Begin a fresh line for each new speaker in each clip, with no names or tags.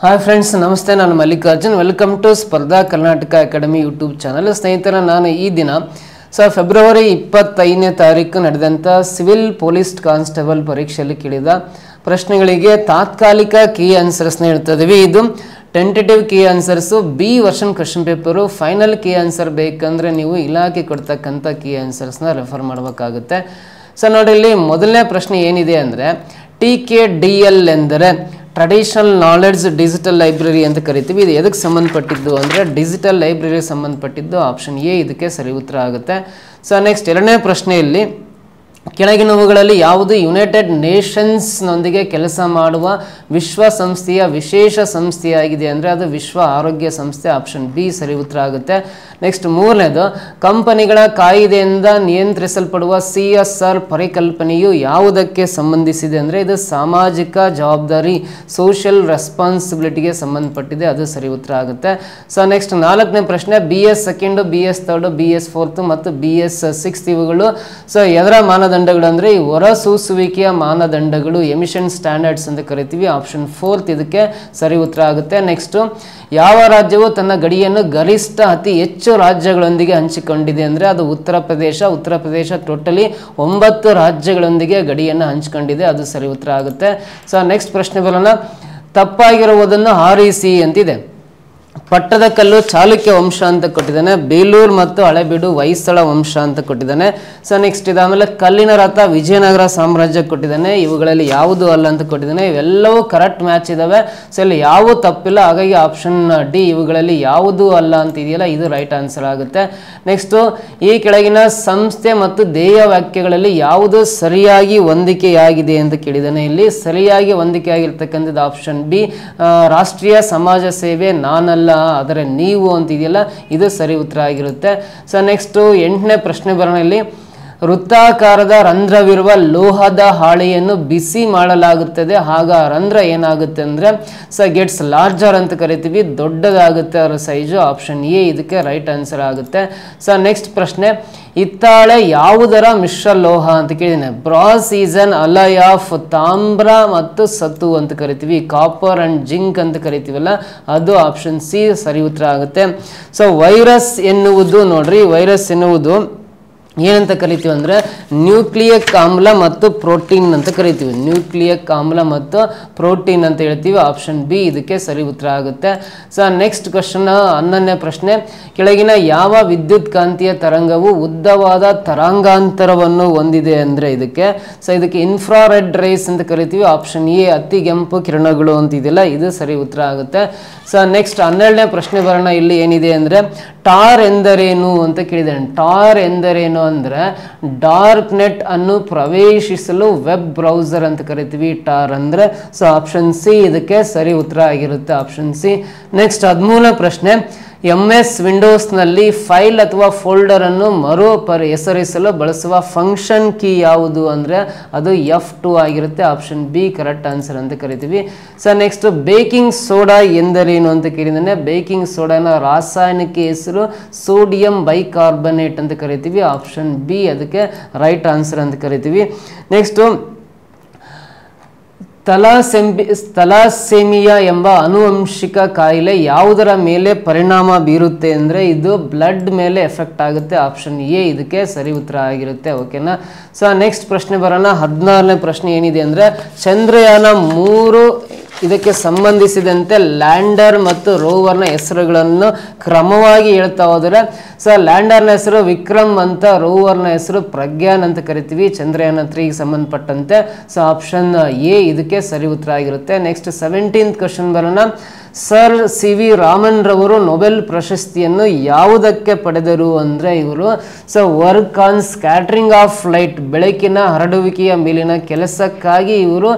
Hi friends ನಮಸ್ತೆ. ನಾನು Mallikarjun. Welcome to ಸ್ಪರ್ಧಾ ಕರ್ನಾಟಕ ಅಕಾಡೆಮಿ ಯೂಟ್ಯೂಬ್ ಚಾನಲ್ ಸ್ನೇಹಿತರ, ನಾನು ಈ ದಿನ, ಸೊ ಫೆಬ್ರವರಿ ಇಪ್ಪತ್ತೈದನೇ ತಾರೀಕು ನಡೆದಂಥ ಸಿವಿಲ್ ಪೊಲೀಸ್ ಕಾನ್ಸ್ಟೇಬಲ್ ಪರೀಕ್ಷೆಯಲ್ಲಿ ಕೇಳಿದ ಪ್ರಶ್ನೆಗಳಿಗೆ ತಾತ್ಕಾಲಿಕ ಕೀ ಆನ್ಸರ್ಸ್ನ ಹೇಳ್ತಿದ್ದೀವಿ ಇದು tentative key answers B version question paper final key answer ಬೇಕಂದರೆ ನೀವು ಇಲಾಖೆ ಕೊಡ್ತಕ್ಕಂಥ ಕೀ ಆನ್ಸರ್ಸ್ನ ರೆಫರ್ ಮಾಡಬೇಕಾಗುತ್ತೆ. ಸೊ, ನೋಡಿ, ಇಲ್ಲಿ ಮೊದಲನೇ ಪ್ರಶ್ನೆ ಏನಿದೆ ಅಂದರೆ ಟಿ ಕೆ ಡಿ ಎಲ್ ಎಂದರೆ ಟ್ರೆಡಿಷನಲ್ ನಾಲೆಡ್ಜ್ ಡಿಜಿಟಲ್ ಲೈಬ್ರರಿ ಅಂತ ಕರಿತೀವಿ. ಇದು ಎದಕ್ಕೆ ಸಂಬಂಧಪಟ್ಟಿದ್ದು ಅಂದರೆ ಡಿಜಿಟಲ್ ಲೈಬ್ರರಿಗೆ ಸಂಬಂಧಪಟ್ಟಿದ್ದು ಆಪ್ಷನ್ ಎ ಇದಕ್ಕೆ ಸರಿ ಉತ್ತರ ಆಗುತ್ತೆ. ಸೊ ನೆಕ್ಸ್ಟ್ ಎರಡನೇ ಪ್ರಶ್ನೆಯಲ್ಲಿ ಕೆಳಗಿನವುಗಳಲ್ಲಿ ಯಾವುದು ಯುನೈಟೆಡ್ ನೇಷನ್ಸ್ನೊಂದಿಗೆ ಕೆಲಸ ಮಾಡುವ ವಿಶ್ವಸಂಸ್ಥೆಯ ವಿಶೇಷ ಸಂಸ್ಥೆಯಾಗಿದೆ ಅಂದರೆ ಅದು ವಿಶ್ವ ಆರೋಗ್ಯ ಸಂಸ್ಥೆ ಆಪ್ಷನ್ ಬಿ ಸರಿ ಉತ್ತರ ಆಗುತ್ತೆ. ನೆಕ್ಸ್ಟ್ ಮೂರನೇದು, ಕಂಪನಿಗಳ ಕಾಯಿದೆಯಿಂದ ನಿಯಂತ್ರಿಸಲ್ಪಡುವ ಸಿ ಎಸ್ ಆರ್ ಪರಿಕಲ್ಪನೆಯು ಯಾವುದಕ್ಕೆ ಸಂಬಂಧಿಸಿದೆ ಅಂದರೆ ಇದು ಸಾಮಾಜಿಕ ಜವಾಬ್ದಾರಿ ಸೋಷಿಯಲ್ ರೆಸ್ಪಾನ್ಸಿಬಿಲಿಟಿಗೆ ಸಂಬಂಧಪಟ್ಟಿದೆ, ಅದು ಸರಿ ಉತ್ತರ ಆಗುತ್ತೆ. ಸೊ ನೆಕ್ಸ್ಟ್ ನಾಲ್ಕನೇ ಪ್ರಶ್ನೆ B S second B S third B S fourth ಮತ್ತು ಬಿ ಎಸ್ ಸಿಕ್ಸ್ತ್ ಇವುಗಳು. ಸೊ ಎದರ ಮಾನದಂಡಗಳು ಅಂದರೆ ಈ ಹೊರಸೂಸುವಿಕೆಯ ಮಾನದಂಡಗಳು ಎಮಿಷನ್ ಸ್ಟ್ಯಾಂಡರ್ಡ್ಸ್ ಅಂತ ಕರಿತೀವಿ ಆಪ್ಷನ್ ಫೋರ್ತ್ ಇದಕ್ಕೆ ಸರಿ ಉತ್ತರ ಆಗುತ್ತೆ. ನೆಕ್ಸ್ಟು ಯಾವ ರಾಜ್ಯವು ತನ್ನ ಗಡಿಯನ್ನು ಗರಿಷ್ಠ ಅತಿ ಹೆಚ್ಚು ರಾಜ್ಯಗಳೊಂದಿಗೆ ಹಂಚಿಕೊಂಡಿದೆ ಅಂದರೆ ಅದು ಉತ್ತರ ಪ್ರದೇಶ. ಉತ್ತರ ಪ್ರದೇಶ ಟೋಟಲಿ ಒಂಬತ್ತು ರಾಜ್ಯಗಳೊಂದಿಗೆ ಗಡಿಯನ್ನು ಹಂಚಿಕೊಂಡಿದೆ, ಅದು ಸರಿ ಉತ್ತರ ಆಗುತ್ತೆ. ಸೊ ನೆಕ್ಸ್ಟ್ ಪ್ರಶ್ನೆ ಬರೋಣ. ತಪ್ಪಾಗಿರುವುದನ್ನು ಆರಿಸಿ ಅಂತಿದೆ. ಪಟ್ಟದಕಲ್ಲು ಚಾಲುಕ್ಯ ವಂಶ ಅಂತ ಕೊಟ್ಟಿದ್ದಾನೆ. ಬೇಲೂರು ಮತ್ತು ಹಳೆಬೀಡು ಹೊಯ್ಸಳ ವಂಶ ಅಂತ ಕೊಟ್ಟಿದ್ದಾನೆ. ಸೊ ನೆಕ್ಸ್ಟ್ ಇದಾದಮೇಲೆ ಕಲ್ಲಿನ ರಥ ವಿಜಯನಗರ ಸಾಮ್ರಾಜ್ಯ ಕೊಟ್ಟಿದ್ದಾನೆ. ಇವುಗಳಲ್ಲಿ ಯಾವುದು ಅಲ್ಲ ಅಂತ ಕೊಟ್ಟಿದ್ದಾನೆ. ಇವೆಲ್ಲವೂ ಕರೆಕ್ಟ್ ಮ್ಯಾಚ್ ಇದಾವೆ. ಸೊ ಇಲ್ಲಿ ಯಾವ ತಪ್ಪಿಲ್ಲ. ಹಾಗಾಗಿ ಆಪ್ಷನ್ ಡಿ ಇವುಗಳಲ್ಲಿ ಯಾವುದು ಅಲ್ಲ ಅಂತ ಇದೆಯಲ್ಲ, ಇದು ರೈಟ್ ಆನ್ಸರ್ ಆಗುತ್ತೆ. ನೆಕ್ಸ್ಟು ಈ ಕೆಳಗಿನ ಸಂಸ್ಥೆ ಮತ್ತು ಧ್ಯೇಯ ವಾಕ್ಯಗಳಲ್ಲಿ ಯಾವುದು ಸರಿಯಾಗಿ ಹೊಂದಿಕೆಯಾಗಿದೆ ಅಂತ ಕೇಳಿದ್ದಾನೆ. ಇಲ್ಲಿ ಸರಿಯಾಗಿ ಹೊಂದಿಕೆಯಾಗಿರ್ತಕ್ಕಂಥದ್ದು ಆಪ್ಷನ್ ಬಿ ರಾಷ್ಟ್ರೀಯ ಸಮಾಜ ಸೇವೆ ನಾನಲ್ಲ ಆದರೆ ನೀವು ಅಂತಿದೆಯಲ್ಲ ಇದು ಸರಿ ಉತ್ತರ ಆಗಿರುತ್ತೆ. ಸೊ ನೆಕ್ಸ್ಟು ಎಂಟನೇ ಪ್ರಶ್ನೆ ಬರೋಣ ಇಲ್ಲಿ. ವೃತ್ತಾಕಾರದ ರಂಧ್ರವಿರುವ ಲೋಹದ ಹಾಳೆಯನ್ನು ಬಿಸಿ ಮಾಡಲಾಗುತ್ತದೆ. ಆಗ ರಂಧ್ರ ಏನಾಗುತ್ತೆ ಅಂದರೆ, ಸ ಗೆಟ್ಸ್ ಲಾರ್ಜರ್ ಅಂತ ಕರಿತೀವಿ, ದೊಡ್ಡದಾಗುತ್ತೆ ಅವರ ಸೈಜು ಆಪ್ಷನ್ ಎ ಇದಕ್ಕೆ ರೈಟ್ ಆನ್ಸರ್ ಆಗುತ್ತೆ. ಸೊ ನೆಕ್ಸ್ಟ್ ಪ್ರಶ್ನೆ, ಹಿತ್ತಾಳೆ ಯಾವುದರ ಮಿಶ್ರ ಲೋಹ ಅಂತ ಕೇಳಿದ್ದೇನೆ. Brass is an alloy of ತಾಮ್ರ ಮತ್ತು ಸತ್ತು ಅಂತ ಕರಿತೀವಿ. ಕಾಪರ್ ಅಂಡ್ ಜಿಂಕ್ ಅಂತ ಕರಿತೀವಲ್ಲ, ಅದು ಆಪ್ಷನ್ ಸಿ ಸರಿ ಉತ್ತರ ಆಗುತ್ತೆ. ಸೊ ವೈರಸ್ ಎನ್ನುವುದು ನೋಡ್ರಿ ವೈರಸ್ ಎನ್ನುವುದು ಏನಂತ ಕರಿತೀವಿ ಅಂದರೆ ನ್ಯೂಕ್ಲಿಯಕ್ ಆಮ್ಲ ಮತ್ತು ಪ್ರೋಟೀನ್ ಅಂತ ಕರಿತೀವಿ. ನ್ಯೂಕ್ಲಿಯಕ್ ಆಮ್ಲ ಮತ್ತು ಪ್ರೋಟೀನ್ ಅಂತ ಹೇಳ್ತೀವಿ. ಆಪ್ಷನ್ ಬಿ ಇದಕ್ಕೆ ಸರಿ ಉತ್ತರ ಆಗುತ್ತೆ. ಸೊ ನೆಕ್ಸ್ಟ್ ಕ್ವಶನ್ ಹನ್ನೊಂದನೇ ಪ್ರಶ್ನೆ. ಕೆಳಗಿನ ಯಾವ ವಿದ್ಯುತ್ ಕಾಂತೀಯ ತರಂಗವು ಉದ್ದವಾದ ತರಂಗಾಂತರವನ್ನು ಹೊಂದಿದೆ ಅಂದರೆ ಇದಕ್ಕೆ. ಸೊ ಇದಕ್ಕೆ ಇನ್ಫ್ರಾರೆಡ್ ರೈಸ್ ಅಂತ ಕರಿತೀವಿ. ಆಪ್ಷನ್ ಎ ಅತಿಗೆಂಪು ಕಿರಣಗಳು ಅಂತಿದೆಯಲ್ಲ ಇದು ಸರಿ ಉತ್ತರ ಆಗುತ್ತೆ. ಸೊ ನೆಕ್ಸ್ಟ್ ಹನ್ನೆರಡನೇ ಪ್ರಶ್ನೆ ಬರೋಣ. ಇಲ್ಲಿ ಏನಿದೆ ಅಂದರೆ ಟಾರ್ ಎಂದರೇನು ಅಂತ ಕೇಳಿದ್ದಾನೆ ಟಾರ್ ಎಂದರೇನು ಅಂದರೆ ಡಾರ್ಕ್ ನೆಟ್ ಅನ್ನು ಪ್ರವೇಶಿಸಲು ವೆಬ್ ಬ್ರೌಸರ್ ಅಂತ ಕರಿತೀವಿ. ಟಾರ್ ಅಂದರೆ ಸೊ ಆಪ್ಷನ್ ಸಿ ಇದಕ್ಕೆ ಸರಿ ಉತ್ತರ ಆಗಿರುತ್ತೆ ಆಪ್ಷನ್ ಸಿ. ನೆಕ್ಸ್ಟ್ ಹದಿಮೂರನೇ ಪ್ರಶ್ನೆ. ಎಂ ಎಸ್ ವಿಂಡೋಸ್ನಲ್ಲಿ ಫೈಲ್ ಅಥವಾ ಫೋಲ್ಡರನ್ನು ಮರು ಪರ್ ಹೆಸರಿಸಲು ಬಳಸುವ ಫಂಕ್ಷನ್ ಕೀ ಯಾವುದು ಅಂದರೆ ಅದು ಎಫ್ ಟು ಆಗಿರುತ್ತೆ ಆಪ್ಷನ್ ಬಿ ಕರೆಕ್ಟ್ ಆನ್ಸರ್ ಅಂತ ಕರಿತೀವಿ. ಸೊ ನೆಕ್ಸ್ಟ್ ಬೇಕಿಂಗ್ ಸೋಡಾ ಎಂದರೇನು ಅಂತ ಕೇಳಿದಾನೆ ಬೇಕಿಂಗ್ ಸೋಡಾನ ರಾಸಾಯನಿಕ ಹೆಸರು ಸೋಡಿಯಂ ಬೈಕಾರ್ಬನೇಟ್ ಅಂತ ಕರಿತೀವಿ. ಆಪ್ಷನ್ ಬಿ ಅದಕ್ಕೆ ರೈಟ್ ಆನ್ಸರ್ ಅಂತ ಕರಿತೀವಿ. ನೆಕ್ಸ್ಟು ತಲಾಸೆಂಬಿ ತಲಾಸೆಮಿಯಾ ಎಂಬ ಅನುವಂಶಿಕ ಕಾಯಿಲೆ ಯಾವುದರ ಮೇಲೆ ಪರಿಣಾಮ ಬೀರುತ್ತೆ ಅಂದರೆ ಇದು ಬ್ಲಡ್ ಮೇಲೆ ಎಫೆಕ್ಟ್ ಆಗುತ್ತೆ. ಆಪ್ಷನ್ ಎ ಇದಕ್ಕೆ ಸರಿ ಉತ್ತರ ಆಗಿರುತ್ತೆ. ಓಕೆನಾ ಸೊ ನೆಕ್ಸ್ಟ್ ಪ್ರಶ್ನೆ ಬರೋಣ. ಹದಿನಾರನೇ ಪ್ರಶ್ನೆ ಏನಿದೆ ಅಂದರೆ ಚಂದ್ರಯಾನ ಮೂರು ಇದಕ್ಕೆ ಸಂಬಂಧಿಸಿದಂತೆ ಲ್ಯಾಂಡರ್ ಮತ್ತು ರೋವರ್ನ ಹೆಸರುಗಳನ್ನು ಕ್ರಮವಾಗಿ ಹೇಳ್ತಾ ಹೋದರೆ, ಸೊ ಲ್ಯಾಂಡರ್ನ ಹೆಸರು ವಿಕ್ರಮ್ ಅಂತ, ರೋವರ್ನ ಹೆಸರು ಪ್ರಜ್ಞಾನ್ ಅಂತ ಕರಿತೀವಿ, ಚಂದ್ರಯಾನ ತ್ರೀಗೆ ಸಂಬಂಧಪಟ್ಟಂತೆ. ಸೊ ಆಪ್ಷನ್ ಎ ಇದಕ್ಕೆ ಸರಿ ಉತ್ತರ ಆಗಿರುತ್ತೆ. ನೆಕ್ಸ್ಟ್ ಸೆವೆಂಟೀನ್ತ್ ಕ್ವಶನ್ ಬರೋಣ. ಸರ್ ಸಿ ವಿ ರಾಮನ್ ರವರು ನೊಬೆಲ್ ಪ್ರಶಸ್ತಿಯನ್ನು ಯಾವುದಕ್ಕೆ ಪಡೆದರು ಅಂದರೆ ಇವರು, so work on scattering of light ಬೆಳಕಿನ ಹರಡುವಿಕೆಯ ಮೇಲಿನ ಕೆಲಸಕ್ಕಾಗಿ ಇವರು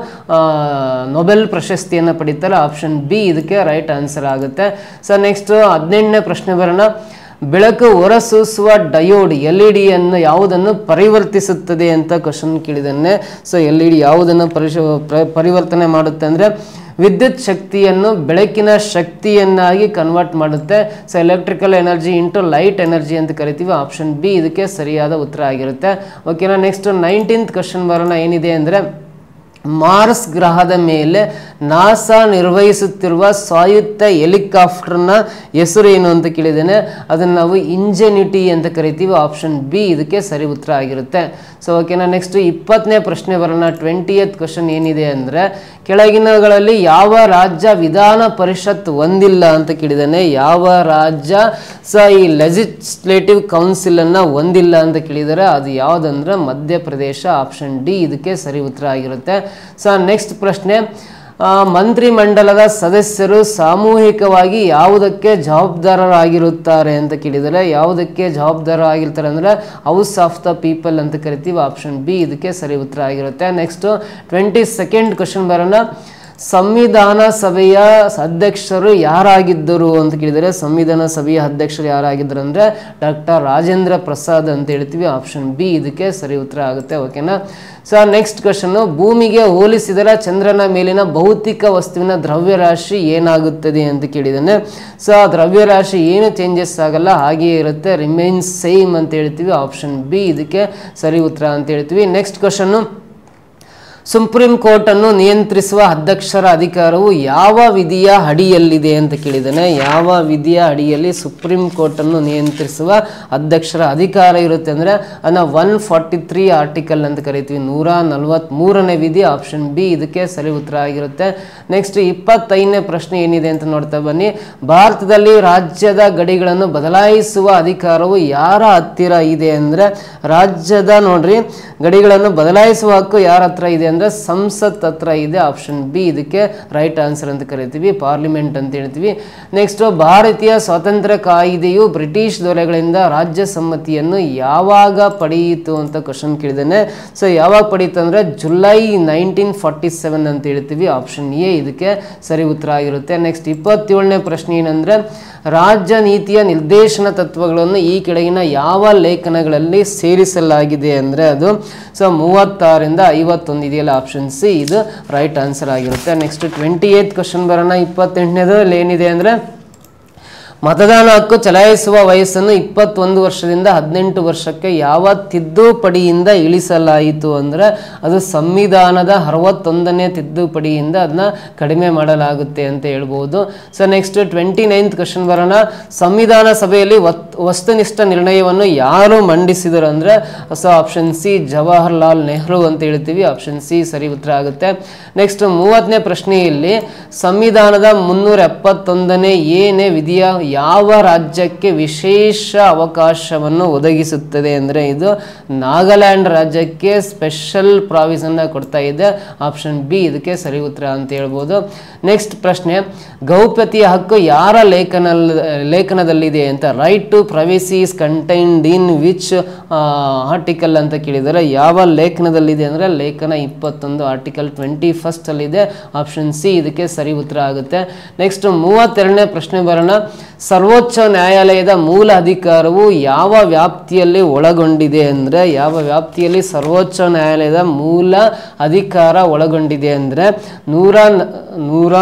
ನೊಬೆಲ್ ಪ್ರಶಸ್ತಿಯನ್ನು ಪಡೀತಾರೆ ಆಪ್ಷನ್ ಬಿ ಇದಕ್ಕೆ ರೈಟ್ ಆನ್ಸರ್ ಆಗುತ್ತೆ. ಸೊ ನೆಕ್ಸ್ಟ್ ಹದಿನೆಂಟನೇ ಪ್ರಶ್ನೆ ಬರೋಣ. ಬೆಳಕು ಹೊರಸೂಸುವ ಡಯೋಡ್ ಎಲ್ ಇ ಡಿಯನ್ನು ಯಾವುದನ್ನು ಪರಿವರ್ತಿಸುತ್ತದೆ ಅಂತ ಕ್ವಶನ್ ಕೇಳಿದನ್ನೇ ಸೊ ಎಲ್ ಇ ಡಿ ಯಾವುದನ್ನು ಪರಿವರ್ತನೆ ಮಾಡುತ್ತೆ ಅಂದರೆ ವಿದ್ಯುತ್ ಶಕ್ತಿಯನ್ನು ಬೆಳಕಿನ ಶಕ್ತಿಯನ್ನಾಗಿ ಕನ್ವರ್ಟ್ ಮಾಡುತ್ತೆ. So electrical energy into light energy ಅಂತ ಕರಿತೀವಿ. ಆಪ್ಷನ್ ಬಿ ಇದಕ್ಕೆ ಸರಿಯಾದ ಉತ್ತರ ಆಗಿರುತ್ತೆ. ಓಕೆನಾ ನೆಕ್ಸ್ಟ್ ನೈನ್ಟೀನ್ತ್ ಕ್ವಶನ್ ಬರೋಣ. ಏನಿದೆ ಅಂದರೆ ಮಾರ್ಸ್ ಗ್ರಹದ ಮೇಲೆ ನಾಸಾ ನಿರ್ವಹಿಸುತ್ತಿರುವ ಸ್ವಾಯುತ್ತ ಹೆಲಿಕಾಪ್ಟರ್ನ ಹೆಸರು ಏನು ಅಂತ ಕೇಳಿದ್ದೇನೆ. ಅದನ್ನು ನಾವು ಇಂಜೆನಿಟಿ ಅಂತ ಕರಿತೀವಿ. ಆಪ್ಷನ್ ಬಿ ಇದಕ್ಕೆ ಸರಿ ಉತ್ತರ ಆಗಿರುತ್ತೆ. ಸೊ ಓಕೆನಾ ನೆಕ್ಸ್ಟ್ ಇಪ್ಪತ್ತನೇ ಪ್ರಶ್ನೆ ಬರೋಣ. ಟ್ವೆಂಟಿಯತ್ ಕ್ವಶನ್ ಏನಿದೆ ಅಂದರೆ ಕೆಳಗಿನಗಳಲ್ಲಿ ಯಾವ ರಾಜ್ಯ ವಿಧಾನ ಪರಿಷತ್ ಹೊಂದಿಲ್ಲ ಅಂತ ಕೇಳಿದ್ದಾನೆ ಯಾವ ರಾಜ್ಯ ಸ ಈ ಲೆಜಿಸ್ಲೇಟಿವ್ ಕೌನ್ಸಿಲನ್ನು ಹೊಂದಿಲ್ಲ ಅಂತ ಕೇಳಿದರೆ. ಅದು ಯಾವುದಂದ್ರೆ ಮಧ್ಯಪ್ರದೇಶ ಆಪ್ಷನ್ ಡಿ. ಇದಕ್ಕೆ ಸರಿ ಉತ್ತರ ಆಗಿರುತ್ತೆ. ಸೊ ನೆಕ್ಸ್ಟ್ ಪ್ರಶ್ನೆ ಮಂತ್ರಿಮಂಡಲದ ಸದಸ್ಯರು ಸಾಮೂಹಿಕವಾಗಿ ಯಾವುದಕ್ಕೆ ಜವಾಬ್ದಾರರಾಗಿರುತ್ತಾರೆ ಅಂತ ಕೇಳಿದರೆ ಯಾವುದಕ್ಕೆ ಜವಾಬ್ದಾರರಾಗಿರ್ತಾರೆ ಅಂದರೆ ಹೌಸ್ ಆಫ್ ದ ಪೀಪಲ್ ಅಂತ ಕರಿತೀವಿ ಆಪ್ಷನ್ ಬಿ ಇದಕ್ಕೆ ಸರಿ ಉತ್ತರ ಆಗಿರುತ್ತೆ. ನೆಕ್ಸ್ಟು ಟ್ವೆಂಟಿ ಸೆಕೆಂಡ್ ಕ್ವಶನ್ ಬರೋಣ. ಸಂವಿಧಾನ ಸಭೆಯ ಅಧ್ಯಕ್ಷರು ಯಾರಾಗಿದ್ದರು ಅಂತ ಕೇಳಿದರೆ ಸಂವಿಧಾನ ಸಭೆಯ ಅಧ್ಯಕ್ಷರು ಯಾರಾಗಿದ್ದರು ಅಂದರೆ ಡಾಕ್ಟರ್ ರಾಜೇಂದ್ರ ಪ್ರಸಾದ್ ಅಂತ ಹೇಳ್ತೀವಿ. ಆಪ್ಷನ್ ಬಿ ಇದಕ್ಕೆ ಸರಿ ಉತ್ತರ ಆಗುತ್ತೆ. ಓಕೆನಾ ಸೊ ನೆಕ್ಸ್ಟ್ ಕ್ವಶನ್ನು ಭೂಮಿಗೆ ಹೋಲಿಸಿದರೆ ಚಂದ್ರನ ಮೇಲಿನ ಭೌತಿಕ ವಸ್ತುವಿನ ದ್ರವ್ಯರಾಶಿ ಏನಾಗುತ್ತದೆ ಅಂತ ಕೇಳಿದ್ದಾನೆ. ಸೊ ಆ ದ್ರವ್ಯರಾಶಿ ಏನು ಚೇಂಜಸ್ ಆಗಲ್ಲ, ಹಾಗೆಯೇ ಇರುತ್ತೆ ರಿಮೈನ್ಸ್ ಸೇಮ್ ಅಂತ ಹೇಳ್ತೀವಿ. ಆಪ್ಷನ್ ಬಿ ಇದಕ್ಕೆ ಸರಿ ಉತ್ತರ ಅಂತ ಹೇಳ್ತೀವಿ. ನೆಕ್ಸ್ಟ್ ಕ್ವಶನ್ನು ಸುಪ್ರೀಂ ಕೋರ್ಟ್ ಅನ್ನು ನಿಯಂತ್ರಿಸುವ ಅಧ್ಯಕ್ಷರ ಅಧಿಕಾರವು ಯಾವ ವಿಧಿಯ ಅಡಿಯಲ್ಲಿದೆ ಅಂತ ಕೇಳಿದ್ದಾನೆ. ಯಾವ ವಿಧಿಯ ಅಡಿಯಲ್ಲಿ ಸುಪ್ರೀಂ ಕೋರ್ಟ್ ಅನ್ನು ನಿಯಂತ್ರಿಸುವ ಅಧ್ಯಕ್ಷರ ಅಧಿಕಾರ ಇರುತ್ತೆ ಅಂದರೆ ಅನ್ನ ಒನ್ ಆರ್ಟಿಕಲ್ ಅಂತ ಕರಿತೀವಿ. ನೂರ ನಲವತ್ತ್ಮೂರನೇ ವಿಧಿ ಆಪ್ಷನ್ ಬಿ ಇದಕ್ಕೆ ಸರಿ ಉತ್ತರ ಆಗಿರುತ್ತೆ. ನೆಕ್ಸ್ಟ್ ಇಪ್ಪತ್ತೈದನೇ ಪ್ರಶ್ನೆ ಏನಿದೆ ಅಂತ ನೋಡ್ತಾ ಬನ್ನಿ. ಭಾರತದಲ್ಲಿ ರಾಜ್ಯದ ಗಡಿಗಳನ್ನು ಬದಲಾಯಿಸುವ ಅಧಿಕಾರವು ಯಾರ ಹತ್ತಿರ ಇದೆ ಅಂದರೆ ರಾಜ್ಯದ ನೋಡ್ರಿ ಗಡಿಗಳನ್ನು ಬದಲಾಯಿಸುವ ಹಕ್ಕು ಯಾರ ಹತ್ರ ಇದೆ ಅಂದರೆ ಸಂಸತ್ ಹತ್ರ ಇದೆ ಆಪ್ಷನ್ ಬಿ. ಇದಕ್ಕೆ ರೈಟ್ ಆನ್ಸರ್ ಅಂತ ಕರಿತೀವಿ ಪಾರ್ಲಿಮೆಂಟ್ ಅಂತ ಹೇಳ್ತೀವಿ. ನೆಕ್ಸ್ಟ್ ಭಾರತೀಯ ಸ್ವಾತಂತ್ರ್ಯ ಕಾಯಿದೆಯು ಬ್ರಿಟಿಷ್ ದೊರೆಗಳಿಂದ ರಾಜ್ಯ ಸಮ್ಮತಿಯನ್ನು ಯಾವಾಗ ಪಡೆಯಿತು ಅಂತ ಕ್ವಶನ್ ಕೇಳಿದ್ದೇನೆ. ಸೊ ಯಾವಾಗ ಪಡೀತು ಅಂದರೆ ಜುಲೈ ನೈನ್ಟೀನ್ ಫಾರ್ಟಿ ಸೆವೆನ್ ಅಂತ ಹೇಳ್ತೀವಿ ಆಪ್ಷನ್ ಎ. ಇದಕ್ಕೆ ಸರಿ ಉತ್ತರ ಆಗಿರುತ್ತೆ. ನೆಕ್ಸ್ಟ್ ಇಪ್ಪತ್ತೇಳನೇ ಪ್ರಶ್ನೆ ಏನಂದರೆ ರಾಜ್ಯ ನೀತಿಯ ನಿರ್ದೇಶನ ತತ್ವಗಳನ್ನು ಈ ಕೆಳಗಿನ ಯಾವ ಲೇಖನಗಳಲ್ಲಿ ಸೇರಿಸಲಾಗಿದೆ ಅಂದರೆ ಅದು. ಸೊ ಮೂವತ್ತಾರಿಂದ ಐವತ್ತೊಂದು ಇದೆಯಲ್ಲ ಆಪ್ಷನ್ ಸಿ ಇದು ರೈಟ್ ಆನ್ಸರ್ ಆಗಿರುತ್ತೆ. ನೆಕ್ಸ್ಟ್ ಟ್ವೆಂಟಿ ಏತ್ ಕ್ವಶನ್ ಬರೋಣ. ಇಪ್ಪತ್ತೆಂಟನೇದು ಏನಿದೆ ಅಂದರೆ ಮತದಾನ ಹಕ್ಕು ಚಲಾಯಿಸುವ ವಯಸ್ಸನ್ನು ಇಪ್ಪತ್ತೊಂದು ವರ್ಷದಿಂದ ಹದಿನೆಂಟು ವರ್ಷಕ್ಕೆ ಯಾವ ತಿದ್ದುಪಡಿಯಿಂದ ಇಳಿಸಲಾಯಿತು ಅಂದರೆ ಅದು ಸಂವಿಧಾನದ ಅರವತ್ತೊಂದನೇ ತಿದ್ದುಪಡಿಯಿಂದ ಅದನ್ನ ಕಡಿಮೆ ಮಾಡಲಾಗುತ್ತೆ ಅಂತ ಹೇಳ್ಬೋದು. So next twenty ninth question ಬರೋಣ. ಸಂವಿಧಾನ ಸಭೆಯಲ್ಲಿ ವಸ್ತುನಿಷ್ಠ ನಿರ್ಣಯವನ್ನು ಯಾರು ಮಂಡಿಸಿದರು ಅಂದರೆ so option C Jawaharlal Nehru ಅಂತ ಹೇಳ್ತೀವಿ. ಆಪ್ಷನ್ ಸಿ ಸರಿ ಉತ್ತರ ಆಗುತ್ತೆ. ನೆಕ್ಸ್ಟ್ ಮೂವತ್ತನೇ ಪ್ರಶ್ನೆಯಲ್ಲಿ ಸಂವಿಧಾನದ ಮುನ್ನೂರ ಎಪ್ಪತ್ತೊಂದನೇ ಏನೇ ವಿಧಿಯ ಯಾವ ರಾಜ್ಯಕ್ಕೆ ವಿಶೇಷ ಅವಕಾಶವನ್ನು ಒದಗಿಸುತ್ತದೆ ಅಂದರೆ ಇದು ನಾಗಾಲ್ಯಾಂಡ್ ರಾಜ್ಯಕ್ಕೆ ಸ್ಪೆಷಲ್ ಪ್ರಾವಿಸನ್ನ ಕೊಡ್ತಾ ಇದೆ. ಆಪ್ಷನ್ ಬಿ ಇದಕ್ಕೆ ಸರಿ ಉತ್ತರ ಅಂತ ಹೇಳ್ಬೋದು. ನೆಕ್ಸ್ಟ್ ಪ್ರಶ್ನೆ, ಗೌಪ್ಯತೆಯ ಹಕ್ಕು ಯಾರ ಲೇಖನ ಲೇಖನದಲ್ಲಿದೆ ಅಂತ right to privacy is contained in which article ಅಂತ ಕೇಳಿದರೆ ಯಾವ ಲೇಖನದಲ್ಲಿದೆ ಅಂದರೆ ಲೇಖನ ಇಪ್ಪತ್ತೊಂದು ಆರ್ಟಿಕಲ್ ಟ್ವೆಂಟಿ ಫಸ್ಟಲ್ಲಿದೆ ಆಪ್ಷನ್ ಸಿ ಇದಕ್ಕೆ ಸರಿ ಉತ್ತರ ಆಗುತ್ತೆ. ನೆಕ್ಸ್ಟ್ ಮೂವತ್ತೆರಡನೇ ಪ್ರಶ್ನೆ ಬರೋಣ. ಸರ್ವೋಚ್ಚ ನ್ಯಾಯಾಲಯದ ಮೂಲ ಅಧಿಕಾರವು ಯಾವ ವ್ಯಾಪ್ತಿಯಲ್ಲಿ ಒಳಗೊಂಡಿದೆ ಅಂದರೆ, ಯಾವ ವ್ಯಾಪ್ತಿಯಲ್ಲಿ ಸರ್ವೋಚ್ಚ ನ್ಯಾಯಾಲಯದ ಮೂಲ ಅಧಿಕಾರ ಒಳಗೊಂಡಿದೆ ಅಂದರೆ, ನೂರ ನೂರ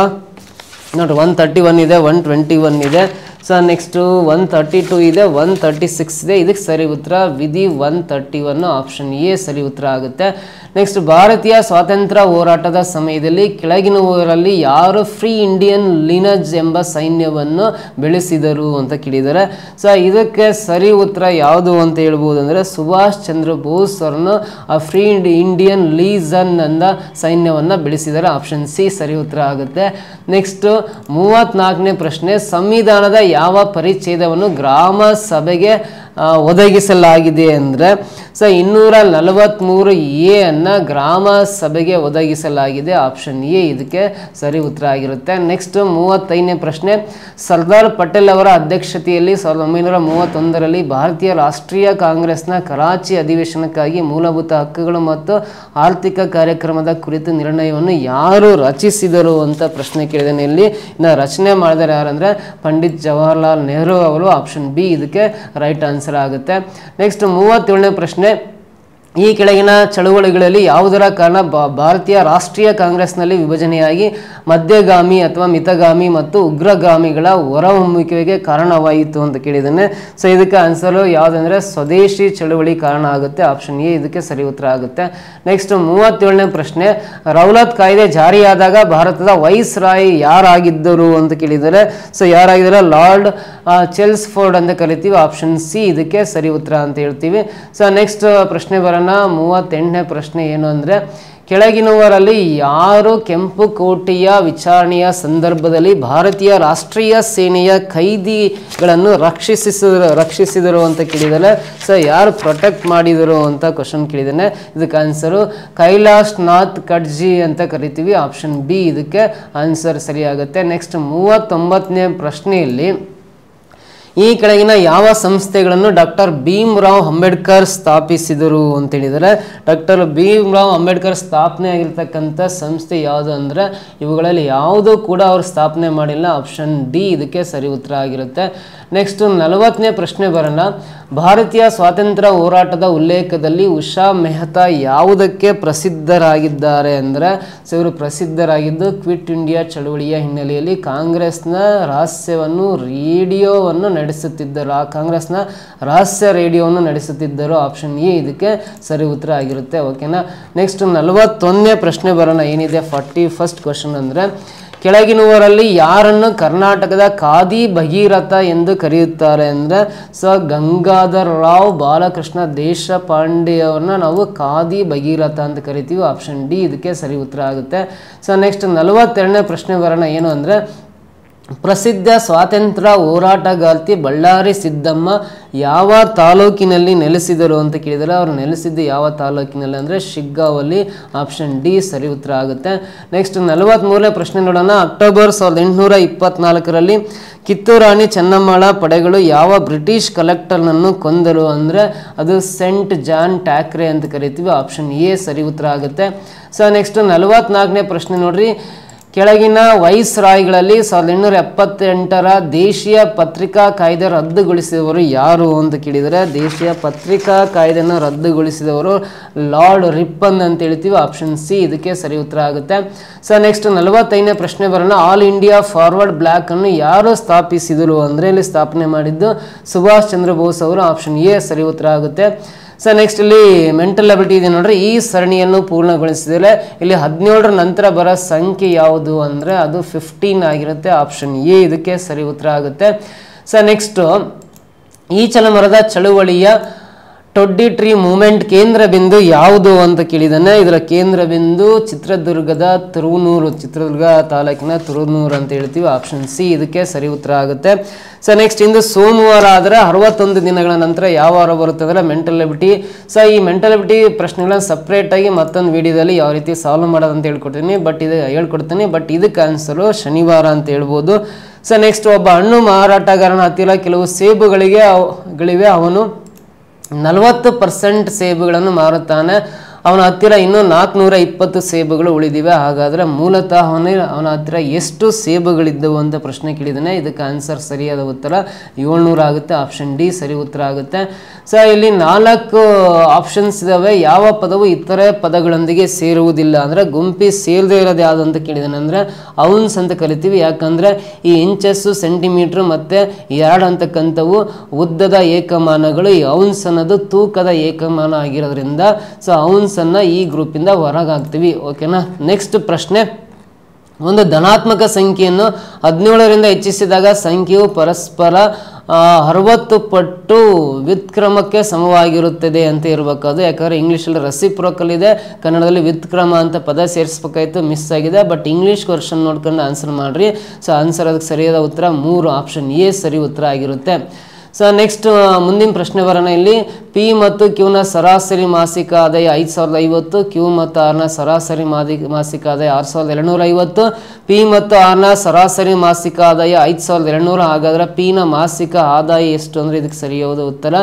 ನೋಡಿ ಒನ್ ತರ್ಟಿ ಒನ್ ಇದೆ ಒನ್ ಟ್ವೆಂಟಿ ಒನ್ ಇದೆ. So next one thirty two ಇದೆ ಒನ್ ತರ್ಟಿ ಸಿಕ್ಸ್ ಇದೆ. ಇದಕ್ಕೆ ಸರಿ ಉತ್ತರ, ವಿಧಿ one thirty one option A ಸರಿ ಉತ್ತರ ಆಗುತ್ತೆ. ನೆಕ್ಸ್ಟ್ ಭಾರತೀಯ ಸ್ವಾತಂತ್ರ್ಯ ಹೋರಾಟದ ಸಮಯದಲ್ಲಿ ಕೆಳಗಿನವರಲ್ಲಿ ಯಾರು ಫ್ರೀ ಇಂಡಿಯನ್ ಲಿನಜ್ ಎಂಬ ಸೈನ್ಯವನ್ನು ಬೆಳೆಸಿದರು ಅಂತ ಕೇಳಿದ್ದಾರೆ. ಸೊ ಇದಕ್ಕೆ ಸರಿ ಉತ್ತರ ಯಾವುದು ಅಂತ ಹೇಳ್ಬೋದು ಅಂದರೆ ಸುಭಾಷ್ ಚಂದ್ರ ಬೋಸ್ ಅವರನ್ನು ಆ ಫ್ರೀ ಇಂಡಿಯನ್ ಲೀಸನ್ ಅಂದ ಸೈನ್ಯವನ್ನು ಬೆಳೆಸಿದ್ದಾರೆ. ಆಪ್ಷನ್ ಸಿ ಸರಿ ಉತ್ತರ ಆಗುತ್ತೆ. ನೆಕ್ಸ್ಟ್ ಮೂವತ್ನಾಲ್ಕನೇ ಪ್ರಶ್ನೆ, ಸಂವಿಧಾನದ ಯಾವ ಪರಿಚ್ಛೇದವನ್ನು ಗ್ರಾಮ ಸಭೆಗೆ ಒದಗಿಸಲಾಗಿದೆ ಅಂದರೆ, ಸೊ ಇನ್ನೂರ ನಲವತ್ತ್ಮೂರು ಎ ಅನ್ನು ಗ್ರಾಮ ಸಭೆಗೆ ಒದಗಿಸಲಾಗಿದೆ. ಆಪ್ಷನ್ ಎ ಇದಕ್ಕೆ ಸರಿ ಉತ್ತರ ಆಗಿರುತ್ತೆ. ನೆಕ್ಸ್ಟ್ ಮೂವತ್ತೈದನೇ ಪ್ರಶ್ನೆ, ಸರ್ದಾರ್ ಪಟೇಲ್ ಅವರ ಅಧ್ಯಕ್ಷತೆಯಲ್ಲಿ ಸಾವಿರದ ಒಂಬೈನೂರ ಮೂವತ್ತೊಂದರಲ್ಲಿ ಭಾರತೀಯ ರಾಷ್ಟ್ರೀಯ ಕಾಂಗ್ರೆಸ್ನ ಕರಾಚಿ ಅಧಿವೇಶನಕ್ಕಾಗಿ ಮೂಲಭೂತ ಹಕ್ಕುಗಳು ಮತ್ತು ಆರ್ಥಿಕ ಕಾರ್ಯಕ್ರಮದ ಕುರಿತು ನಿರ್ಣಯವನ್ನು ಯಾರು ರಚಿಸಿದರು ಅಂತ ಪ್ರಶ್ನೆ ಕೇಳಿದ್ದೇನೆ. ಇಲ್ಲಿ ರಚನೆ ಮಾಡಿದರೆ ಯಾರಂದರೆ, ಪಂಡಿತ್ ಜವಾಹರ್ಲಾಲ್ ನೆಹರು ಅವರು. ಆಪ್ಷನ್ ಬಿ ಇದಕ್ಕೆ ರೈಟ್ ಆನ್ಸರ್ ಆಗುತ್ತೆ ನೆಕ್ಸ್ಟ್ ಮೂವತ್ತೇಳನೇ ಪ್ರಶ್ನೆ. ಈ ಕೆಳಗಿನ ಚಳುವಳಿಗಳಲ್ಲಿ ಯಾವುದರ ಕಾರಣ ಭಾರತೀಯ ರಾಷ್ಟ್ರೀಯ ಕಾಂಗ್ರೆಸ್ನಲ್ಲಿ ವಿಭಜನೆಯಾಗಿ ಮಧ್ಯಗಾಮಿ ಅಥವಾ ಮಿತಗಾಮಿ ಮತ್ತು ಉಗ್ರಗಾಮಿಗಳ ಹೊರಹೊಮ್ಮುವಿಕೆಗೆ ಕಾರಣವಾಯಿತು ಅಂತ ಕೇಳಿದ್ದಾನೆ. ಸೊ ಇದಕ್ಕೆ ಆನ್ಸರು ಯಾವುದಂದರೆ ಸ್ವದೇಶಿ ಚಳುವಳಿ ಕಾರಣ ಆಗುತ್ತೆ ಆಪ್ಷನ್ ಎ ಇದಕ್ಕೆ ಸರಿ ಉತ್ತರ ಆಗುತ್ತೆ. ನೆಕ್ಸ್ಟ್ ಮೂವತ್ತೇಳನೇ ಪ್ರಶ್ನೆ, ರೌಲತ್ ಕಾಯ್ದೆ ಜಾರಿಯಾದಾಗ ಭಾರತದ ವೈಸ್ ರಾಯ್ ಯಾರಾಗಿದ್ದರು ಅಂತ ಕೇಳಿದರೆ ಸೊ ಯಾರಾಗಿದ್ದಾರೆ? ಲಾರ್ಡ್ ಚೆಲ್ಸ್ ಫೋರ್ಡ್ ಅಂತ ಕರಿತೀವಿ ಆಪ್ಷನ್ ಸಿ ಇದಕ್ಕೆ ಸರಿ ಉತ್ತರ ಅಂತ ಹೇಳ್ತೀವಿ. ಸೊ ನೆಕ್ಸ್ಟ್ ಪ್ರಶ್ನೆ ಬರೋಣ. ಮೂವತ್ತೆಂಟನೇ ಪ್ರಶ್ನೆ ಏನು ಅಂದರೆ ಕೆಳಗಿನವರಲ್ಲಿ ಯಾರು ಕೆಂಪು ಕೋಟೆಯ ವಿಚಾರಣೆಯ ಸಂದರ್ಭದಲ್ಲಿ ಭಾರತೀಯ ರಾಷ್ಟ್ರೀಯ ಸೇನೆಯ ಖೈದಿಗಳನ್ನು ರಕ್ಷಿಸಿಸಿದರು ರಕ್ಷಿಸಿದರು ಅಂತ ಕೇಳಿದ್ದಾರೆ ಸೊ ಯಾರು ಪ್ರೊಟೆಕ್ಟ್ ಮಾಡಿದರು ಅಂತ ಕ್ವಶನ್ ಕೇಳಿದ್ದಾನೆ. ಇದಕ್ಕೆ ಆನ್ಸರು ಕೈಲಾಶ್ ನಾಥ್ ಕಡ್ಜಿ ಅಂತ ಕರಿತೀವಿ. ಆಪ್ಷನ್ ಬಿ ಇದಕ್ಕೆ ಆನ್ಸರ್ ಸರಿಯಾಗುತ್ತೆ. ನೆಕ್ಸ್ಟ್ ಮೂವತ್ತೊಂಬತ್ತನೇ ಪ್ರಶ್ನೆಯಲ್ಲಿ ಈ ಕೆಳಗಿನ ಯಾವ ಸಂಸ್ಥೆಗಳನ್ನು ಡಾಕ್ಟರ್ ಭೀಮರಾವ್ ಅಂಬೇಡ್ಕರ್ ಸ್ಥಾಪಿಸಿದರು ಅಂತ ಹೇಳಿದರೆ, ಡಾಕ್ಟರ್ ಭೀಮ್ರಾವ್ ಅಂಬೇಡ್ಕರ್ ಸ್ಥಾಪನೆ ಆಗಿರ್ತಕ್ಕಂಥ ಸಂಸ್ಥೆ ಯಾವುದು ಅಂದರೆ, ಇವುಗಳಲ್ಲಿ ಯಾವುದೂ ಕೂಡ ಅವರು ಸ್ಥಾಪನೆ ಮಾಡಿಲ್ಲ, ಆಪ್ಷನ್ ಡಿ ಇದಕ್ಕೆ ಸರಿ ಉತ್ತರ ಆಗಿರುತ್ತೆ. ನೆಕ್ಸ್ಟ್ ನಲವತ್ತನೇ ಪ್ರಶ್ನೆ ಬರೋಣ. ಭಾರತೀಯ ಸ್ವಾತಂತ್ರ್ಯ ಹೋರಾಟದ ಉಲ್ಲೇಖದಲ್ಲಿ ಉಷಾ ಮೆಹ್ತಾ ಯಾವುದಕ್ಕೆ ಪ್ರಸಿದ್ಧರಾಗಿದ್ದಾರೆ ಅಂದರೆ ಇವರು ಪ್ರಸಿದ್ಧರಾಗಿದ್ದು ಕ್ವಿಟ್ ಇಂಡಿಯಾ ಚಳುವಳಿಯ ಹಿನ್ನೆಲೆಯಲ್ಲಿ ಕಾಂಗ್ರೆಸ್ನ ರಹಸ್ಯವನ್ನು ರೇಡಿಯೋವನ್ನು ನಡೆಸುತ್ತಿದ್ದರು. ಆ ಕಾಂಗ್ರೆಸ್ನ ರಹಸ್ಯ ರೇಡಿಯೋವನ್ನು ನಡೆಸುತ್ತಿದ್ದರು. ಆಪ್ಷನ್ ಎ ಇದಕ್ಕೆ ಸರಿ ಉತ್ತರ ಆಗಿರುತ್ತೆ. ಓಕೆನಾ ನೆಕ್ಸ್ಟ್ ನಲವತ್ತೊಂದನೇ ಪ್ರಶ್ನೆ ಬರೋಣ. ಏನಿದೆ? ಫಾರ್ಟಿ ಫಸ್ಟ್ ಕ್ವಶನ್ ಅಂದರೆ ಕೆಳಗಿನವರಲ್ಲಿ ಯಾರನ್ನು ಕರ್ನಾಟಕದ ಖಾದಿ ಭಗೀರಥ ಎಂದು ಕರೆಯುತ್ತಾರೆ ಅಂದರೆ, ಸ. ಗಂಗಾಧರ್ ರಾವ್ ಬಾಲಕೃಷ್ಣ ದೇಶಪಾಂಡೆಯವ್ರನ್ನ ನಾವು ಖಾದಿ ಭಗೀರಥ ಅಂತ ಕರಿತೀವಿ. ಆಪ್ಷನ್ ಡಿ ಇದಕ್ಕೆ ಸರಿ ಉತ್ತರ ಆಗುತ್ತೆ. ಸೊ ನೆಕ್ಸ್ಟ್ ನಲವತ್ತೆರಡನೇ ಪ್ರಶ್ನೆ ಬರೋಣ. ಏನು ಅಂದರೆ ಪ್ರಸಿದ್ಧ ಸ್ವಾತಂತ್ರ್ಯ ಹೋರಾಟಗಾರ್ತಿ ಬಳ್ಳಾರಿ ಸಿದ್ದಮ್ಮ ಯಾವ ತಾಲೂಕಿನಲ್ಲಿ ನೆಲೆಸಿದರು ಅಂತ ಕೇಳಿದರೆ ಅವರು ನೆಲೆಸಿದ್ದು ಯಾವ ತಾಲೂಕಿನಲ್ಲಿ ಅಂದರೆ ಶಿಗ್ಗಾವಲ್ಲಿ ಆಪ್ಷನ್ ಡಿ ಸರಿ ಉತ್ತರ ಆಗುತ್ತೆ. ನೆಕ್ಸ್ಟ್ ನಲವತ್ತ್ಮೂರನೇ ಪ್ರಶ್ನೆ ನೋಡೋಣ. ಅಕ್ಟೋಬರ್ ಸಾವಿರದ ಎಂಟುನೂರ ಇಪ್ಪತ್ನಾಲ್ಕರಲ್ಲಿ ಕಿತ್ತೂರಾಣಿ ಚೆನ್ನಮ್ಮಳ ಪಡೆಗಳು ಯಾವ ಬ್ರಿಟಿಷ್ ಕಲೆಕ್ಟರ್ನನ್ನು ಕೊಂದರು ಅಂದರೆ ಅದು ಸೆಂಟ್ ಜಾನ್ ಟ್ಯಾಕ್ರೆ ಅಂತ ಕರಿತೀವಿ ಆಪ್ಷನ್ ಎ ಸರಿ ಉತ್ತರ ಆಗುತ್ತೆ. ಸೊ ನೆಕ್ಸ್ಟ್ ನಲವತ್ತ್ನಾಲ್ಕನೇ ಪ್ರಶ್ನೆ ನೋಡ್ರಿ. ಕೆಳಗಿನ ವೈಸ್ ರಾಯ್ಗಳಲ್ಲಿ ಸಾವಿರದ ಎಂಟುನೂರ ಎಪ್ಪತ್ತೆಂಟರ ದೇಶೀಯ ಪತ್ರಿಕಾ ಕಾಯ್ದೆ ರದ್ದುಗೊಳಿಸಿದವರು ಯಾರು ಅಂತ ಕೇಳಿದರೆ, ದೇಶೀಯ ಪತ್ರಿಕಾ ಕಾಯ್ದೆಯನ್ನು ರದ್ದುಗೊಳಿಸಿದವರು ಲಾರ್ಡ್ ರಿಪ್ಪನ್ ಅಂತ ಹೇಳ್ತೀವಿ, ಆಪ್ಷನ್ ಸಿ ಇದಕ್ಕೆ ಸರಿ ಉತ್ತರ ಆಗುತ್ತೆ. ಸೊ ನೆಕ್ಸ್ಟ್ ನಲವತ್ತೈದನೇ ಪ್ರಶ್ನೆ ಬರೋಣ. ಆಲ್ ಇಂಡಿಯಾ ಫಾರ್ವರ್ಡ್ ಬ್ಲ್ಯಾಕ್ ಅನ್ನು ಯಾರು ಸ್ಥಾಪಿಸಿದರು? ಅಂದರೆ ಇಲ್ಲಿ ಸ್ಥಾಪನೆ ಮಾಡಿದ್ದು ಸುಭಾಷ್ ಚಂದ್ರ ಬೋಸ್ ಅವರು, ಆಪ್ಷನ್ ಎ ಸರಿ ಉತ್ತರ ಆಗುತ್ತೆ. ಸೊ ನೆಕ್ಸ್ಟ್ ಇಲ್ಲಿ ಮೆಂಟಲ್ ಅಬಿಲಿಟಿ ಇದೆ ನೋಡ್ರಿ, ಈ ಸರಣಿಯನ್ನು ಪೂರ್ಣಗೊಳಿಸಿದರೆ ಇಲ್ಲಿ ಹದಿನೇಳರ ನಂತರ ಬರೋ ಸಂಖ್ಯೆ ಯಾವುದು ಅಂದರೆ ಅದು ಫಿಫ್ಟೀನ್ ಆಗಿರುತ್ತೆ ಆಪ್ಷನ್ ಎ ಇದಕ್ಕೆ ಸರಿ ಉತ್ತರ ಆಗುತ್ತೆ. ಸೊ ನೆಕ್ಸ್ಟು ಈ ಚಲಮರದ ಚಳುವಳಿಯ ಟೊಡ್ಡಿ ಟ್ರೀ ಮೂಮೆಂಟ್ ಕೇಂದ್ರ ಬಿಂದು ಯಾವುದು ಅಂತ ಕೇಳಿದಾನೆ ಇದರ ಕೇಂದ್ರ ಬಿಂದು ಚಿತ್ರದುರ್ಗದ ತುರುನೂರು, ಚಿತ್ರದುರ್ಗ ತಾಲೂಕಿನ ತುರುನೂರು ಅಂತ ಹೇಳ್ತೀವಿ ಆಪ್ಷನ್ ಸಿ ಇದಕ್ಕೆ ಸರಿ ಉತ್ತರ ಆಗುತ್ತೆ. ಸೊ ನೆಕ್ಸ್ಟ್ ಇಂದು ಸೋಮವಾರ ಆದರೆ ಅರವತ್ತೊಂದು ದಿನಗಳ ನಂತರ ಯಾವ ವಾರ ಬರುತ್ತೆ ಅಂದರೆ ಮೆಂಟಲ್ ಎಬಿಟಿ ಸೊ ಈ ಮೆಂಟಲ್ ಎಬಿಟಿ ಪ್ರಶ್ನೆಗಳನ್ನ ಸಪ್ರೇಟಾಗಿ ಮತ್ತೊಂದು ವಿಡಿಯೋದಲ್ಲಿ ಯಾವ ರೀತಿ ಸಾಲ್ವ್ ಮಾಡೋದು ಅಂತ ಹೇಳ್ಕೊಡ್ತೀನಿ. ಬಟ್ ಇದು ಹೇಳ್ಕೊಡ್ತೀನಿ. ಬಟ್ ಇದಕ್ಕೆ ಆನ್ಸರು ಶನಿವಾರ ಅಂತ ಹೇಳ್ಬೋದು. ಸೊ ನೆಕ್ಸ್ಟ್ ಒಬ್ಬ ಹಣ್ಣು ಮಾರಾಟಗಾರನ ಹತ್ತಿರ ಕೆಲವು ಸೇಬುಗಳಿಗೆ ಗಳಿವೆ. ಅವನು ನಲವತ್ತು ಪರ್ಸೆಂಟ್ ಸೇಬುಗಳನ್ನು ಮಾರುತ್ತಾನೆ ಅವನ ಹತ್ತಿರ ಇನ್ನೂ ನಾಲ್ಕುನೂರ ಇಪ್ಪತ್ತು ಸೇಬುಗಳು ಉಳಿದಿವೆ. ಹಾಗಾದರೆ ಮೂಲತಃ ಅವನೇ ಅವನ ಹತ್ತಿರ ಎಷ್ಟು ಸೇಬುಗಳಿದ್ದವು ಅಂತ ಪ್ರಶ್ನೆ ಕೇಳಿದ್ದಾನೆ. ಇದಕ್ಕೆ ಆನ್ಸರ್ ಸರಿಯಾದ ಉತ್ತರ ಏಳ್ನೂರು ಆಗುತ್ತೆ. ಆಪ್ಷನ್ ಡಿ ಸರಿ ಉತ್ತರ ಆಗುತ್ತೆ. ಸೊ ಇಲ್ಲಿ ನಾಲ್ಕು ಆಪ್ಷನ್ಸ್ ಇದ್ದಾವೆ ಯಾವ ಪದವು ಇತರೆ ಪದಗಳೊಂದಿಗೆ ಸೇರುವುದಿಲ್ಲ ಅಂದರೆ ಗುಂಪಿ ಸೇರದೇ ಇರೋದು ಯಾವುದು ಅಂತ ಕೇಳಿದಾನೆ ಅಂದರೆ ಔನ್ಸ್ ಅಂತ ಕರಿತೀವಿ. ಯಾಕಂದರೆ ಈ ಇಂಚಸ್ಸು ಸೆಂಟಿಮೀಟ್ರ್ ಮತ್ತು ಎರಡು ಅಂತಕ್ಕಂಥವು ಉದ್ದದ ಏಕಮಾನಗಳು. ಈ ಔನ್ಸ್ ಅನ್ನೋದು ತೂಕದ ಏಕಮಾನ ಆಗಿರೋದ್ರಿಂದ ಸೊ ಔನ್ಸನ್ನು ಈ ಗ್ರೂಪಿಂದ ಹೊರಗಾಗ್ತೀವಿ ಓಕೆನಾ ನೆಕ್ಸ್ಟ್ ಪ್ರಶ್ನೆ, ಒಂದು ಧನಾತ್ಮಕ ಸಂಖ್ಯೆಯನ್ನು ಹದಿನೇಳರಿಂದ ಹೆಚ್ಚಿಸಿದಾಗ ಸಂಖ್ಯೆಯು ಪರಸ್ಪರ ಅರವತ್ತು ಪಟ್ಟು ವ್ಯುತ್ಕ್ರಮಕ್ಕೆ ಸಮವಾಗಿರುತ್ತದೆ ಅಂತ ಇರಬೇಕು ಅದು ಯಾಕಂದರೆ ಇಂಗ್ಲೀಷಲ್ಲಿ ರಸಿಪ್ರೋಕಲ್ ಇದೆ, ಕನ್ನಡದಲ್ಲಿ ವ್ಯುತ್ಕ್ರಮ ಅಂತ ಪದ ಸೇರಿಸ್ಬೇಕಾಯ್ತು ಮಿಸ್ ಆಗಿದೆ ಬಟ್ ಇಂಗ್ಲೀಷ್ ವರ್ಷನ್ ನೋಡ್ಕೊಂಡು ಆನ್ಸರ್ ಮಾಡಿರಿ. ಸೊ ಆನ್ಸರ್ ಅದಕ್ಕೆ ಸರಿಯಾದ ಉತ್ತರ, ಮೂರು ಆಪ್ಷನ್ ಎ ಸರಿ ಉತ್ತರ ಆಗಿರುತ್ತೆ. ಸೊ ನೆಕ್ಸ್ಟ್ ಮುಂದಿನ ಪ್ರಶ್ನೆ ಬರೋಣ ಇಲ್ಲಿ. ಪಿ ಮತ್ತು ಕ್ಯೂನ ಸರಾಸರಿ ಮಾಸಿಕ ಆದಾಯ ಐದು ಸಾವಿರದ ಐವತ್ತು, ಕ್ಯೂ ಮತ್ತು ಆರ್ನ ಸರಾಸರಿ ಮಾದಿ, ಮಾಸಿಕ ಆದಾಯ ಆರು ಸಾವಿರದ ಎರಡುನೂರ ಐವತ್ತು, ಪಿ ಮತ್ತು ಆರ್ನ ಸರಾಸರಿ ಮಾಸಿಕ ಆದಾಯ ಐದು ಸಾವಿರದ ಎರಡುನೂರು. ಹಾಗಾದ್ರೆ ಪಿನ ಮಾಸಿಕ ಆದಾಯ ಎಷ್ಟು ಅಂದರೆ ಇದಕ್ಕೆ ಸರಿಯಾದ ಉತ್ತರ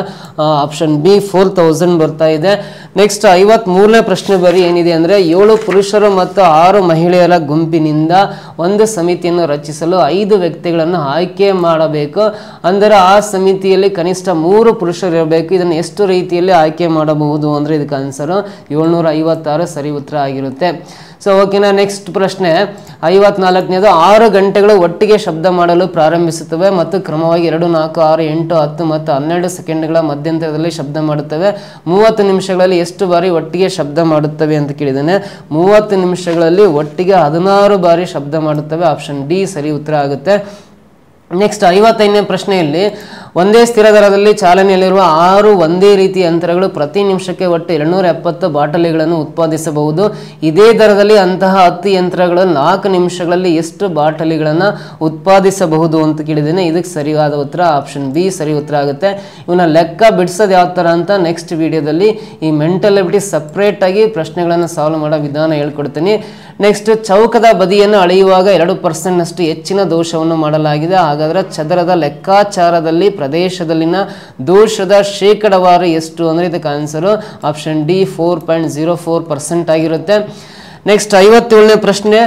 ಆಪ್ಷನ್ ಬಿ ಫೋರ್ ತೌಸಂಡ್ ಬರ್ತಾ ಇದೆ. ನೆಕ್ಸ್ಟ್ ಐವತ್ ಮೂರನೇ ಪ್ರಶ್ನೆ ಬರೀ ಏನಿದೆ ಅಂದ್ರೆ, ಏಳು ಪುರುಷರು ಮತ್ತು ಆರು ಮಹಿಳೆಯರ ಗುಂಪಿನಿಂದ ಒಂದು ಸಮಿತಿಯನ್ನು ರಚಿಸಲು ಐದು ವ್ಯಕ್ತಿಗಳನ್ನು ಆಯ್ಕೆ ಮಾಡಬೇಕು. ಅಂದರೆ, ಆ ಸಮಿತಿಯಲ್ಲಿ ಕನಿಷ್ಠ ಮೂರು ಪುರುಷರು ಇರಬೇಕು. ಇದನ್ನು ಎಷ್ಟು ರೀತಿಯಲ್ಲಿ ಆಯ್ಕೆ ಮಾಡಬಹುದು ಅಂದ್ರೆ, ಇದಕ್ಕೆ ಆನ್ಸರ್ ಏಳ್ನೂರ ಐವತ್ತಾರು ಸರಿ ಉತ್ತರ ಆಗಿರುತ್ತೆ. ಸೊ ಓಕೆನಾ ನೆಕ್ಸ್ಟ್ ಪ್ರಶ್ನೆ. ಐವತ್ನಾಲ್ಕನೇದು, ಆರು ಗಂಟೆಗಳು ಒಟ್ಟಿಗೆ ಶಬ್ದ ಮಾಡಲು ಪ್ರಾರಂಭಿಸುತ್ತವೆ ಮತ್ತು ಕ್ರಮವಾಗಿ ಎರಡು, ನಾಲ್ಕು, ಆರು, ಎಂಟು, ಹತ್ತು ಮತ್ತು ಹನ್ನೆರಡು ಸೆಕೆಂಡ್ಗಳ ಮಧ್ಯಂತರದಲ್ಲಿ ಶಬ್ದ ಮಾಡುತ್ತವೆ. ಮೂವತ್ತು ನಿಮಿಷಗಳಲ್ಲಿ ಎಷ್ಟು ಬಾರಿ ಒಟ್ಟಿಗೆ ಶಬ್ದ ಮಾಡುತ್ತವೆ ಅಂತ ಕೇಳಿದ್ದೇನೆ. ಮೂವತ್ತು ನಿಮಿಷಗಳಲ್ಲಿ ಒಟ್ಟಿಗೆ ಹದಿನಾರು ಬಾರಿ ಶಬ್ದ ಮಾಡುತ್ತವೆ. ಆಪ್ಷನ್ ಡಿ ಸರಿ ಉತ್ತರ ಆಗುತ್ತೆ. ನೆಕ್ಸ್ಟ್ ಐವತ್ತೈದನೇ ಪ್ರಶ್ನೆಯಲ್ಲಿ ಒಂದೇ ಸ್ಥಿರ ದರದಲ್ಲಿ ಚಾಲನೆಯಲ್ಲಿರುವ ಆರು ಒಂದೇ ರೀತಿ ಯಂತ್ರಗಳು ಪ್ರತಿ ನಿಮಿಷಕ್ಕೆ ಒಟ್ಟು ಎರಡ್ನೂರ ಎಪ್ಪತ್ತು ಬಾಟಲಿಗಳನ್ನು ಉತ್ಪಾದಿಸಬಹುದು. ಇದೇ ದರದಲ್ಲಿ ಅಂತಹ ಹತ್ತು ಯಂತ್ರಗಳು ನಾಲ್ಕು ನಿಮಿಷಗಳಲ್ಲಿ ಎಷ್ಟು ಬಾಟಲಿಗಳನ್ನು ಉತ್ಪಾದಿಸಬಹುದು ಅಂತ ಕೇಳಿದ್ದೇನೆ. ಇದಕ್ಕೆ ಸರಿಯಾದ ಉತ್ತರ ಆಪ್ಷನ್ ಬಿ ಸರಿ ಉತ್ತರ ಆಗುತ್ತೆ. ಇವನ್ನ ಲೆಕ್ಕ ಬಿಡಿಸೋದು ಯಾವ ಥರ ಅಂತ ನೆಕ್ಸ್ಟ್ ವಿಡಿಯೋದಲ್ಲಿ ಈ ಮೆಂಟಲ್ ಎಬಿಲಿಟಿ ಸಪ್ರೇಟ್ ಆಗಿ ಪ್ರಶ್ನೆಗಳನ್ನು ಸಾಲ್ವ್ ಮಾಡೋ ವಿಧಾನ ಹೇಳ್ಕೊಡ್ತೀನಿ. ನೆಕ್ಸ್ಟ್ ಚೌಕದ ಬದಿಯನ್ನು ಅಳೆಯುವಾಗ ಎರಡು ಪರ್ಸೆಂಟ್ನಷ್ಟು ಹೆಚ್ಚಿನ ದೋಷವನ್ನು ಮಾಡಲಾಗಿದೆ. ಹಾಗಾದರೆ ಚದರದ ಲೆಕ್ಕಾಚಾರದಲ್ಲಿ ಪ್ರದೇಶದಲ್ಲಿನ ದೋಷದ ಶೇಕಡವಾರು ಎಷ್ಟು ಅಂದರೆ ಇದಕ್ಕೆ answer option D four point zero four percent ಆಗಿರುತ್ತೆ. ನೆಕ್ಸ್ಟ್ ಐವತ್ತೇಳನೇ ಪ್ರಶ್ನೆ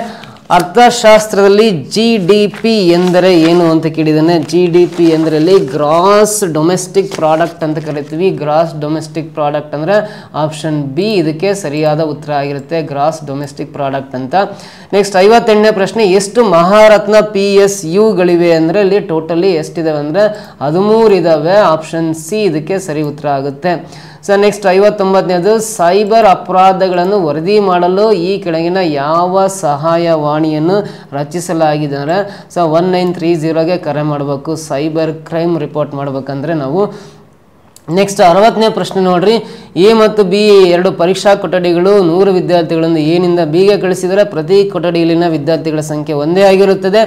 ಅರ್ಥಶಾಸ್ತ್ರದಲ್ಲಿ ಜಿ ಡಿ ಪಿ ಎಂದರೆ ಏನು ಅಂತ ಕೇಳಿದ್ದಾನೆ. ಜಿ ಡಿ ಪಿ ಎಂದರಲ್ಲಿ ಗ್ರಾಸ್ ಡೊಮೆಸ್ಟಿಕ್ ಪ್ರಾಡಕ್ಟ್ ಅಂತ ಕರಿತೀವಿ. ಗ್ರಾಸ್ ಡೊಮೆಸ್ಟಿಕ್ ಪ್ರಾಡಕ್ಟ್ ಅಂದರೆ ಆಪ್ಷನ್ ಬಿ ಇದಕ್ಕೆ ಸರಿಯಾದ ಉತ್ತರ ಆಗಿರುತ್ತೆ. ಗ್ರಾಸ್ ಡೊಮೆಸ್ಟಿಕ್ ಪ್ರಾಡಕ್ಟ್ ಅಂತ. ನೆಕ್ಸ್ಟ್ ಐವತ್ತೆಂಟನೇ ಪ್ರಶ್ನೆ, ಎಷ್ಟು ಮಹಾರತ್ನ ಪಿ ಎಸ್ ಯುಗಳಿವೆ ಅಂದರೆ ಇಲ್ಲಿ ಟೋಟಲಿ ಎಷ್ಟಿದಾವೆ ಅಂದರೆ ಹದಿಮೂರು ಇದ್ದಾವೆ ಆಪ್ಷನ್ ಸಿ ಇದಕ್ಕೆ ಸರಿ ಉತ್ತರ ಆಗುತ್ತೆ. ಸೊ ನೆಕ್ಸ್ಟ್ ಐವತ್ತೊಂಬತ್ತನೇದು ಸೈಬರ್ ಅಪರಾಧಗಳನ್ನು ವರದಿ ಮಾಡಲು ಈ ಕೆಳಗಿನ ಯಾವ ಸಹಾಯವಾಣಿಯನ್ನು ರಚಿಸಲಾಗಿದೆ ಅಂದರೆ ಸೊ ಒನ್ ನೈನ್ ತ್ರೀ ಜೀರೋಗೆ ಕರೆ ಮಾಡಬೇಕು. ಸೈಬರ್ ಕ್ರೈಮ್ ರಿಪೋರ್ಟ್ ಮಾಡಬೇಕಂದ್ರೆ ನಾವು ನೆಕ್ಸ್ಟ್ ಅರವತ್ತನೇ ಪ್ರಶ್ನೆ ನೋಡ್ರಿ. ಎ ಮತ್ತು ಬಿ ಎರಡು ಪರೀಕ್ಷಾ ಕೊಠಡಿಗಳು ನೂರು ವಿದ್ಯಾರ್ಥಿಗಳನ್ನು ಏನಿಂದ ಬಿಗೆ ಕಳಿಸಿದರೆ ಪ್ರತಿ ಕೊಠಡಿಯಲ್ಲಿನ ವಿದ್ಯಾರ್ಥಿಗಳ ಸಂಖ್ಯೆ ಒಂದೇ ಆಗಿರುತ್ತದೆ.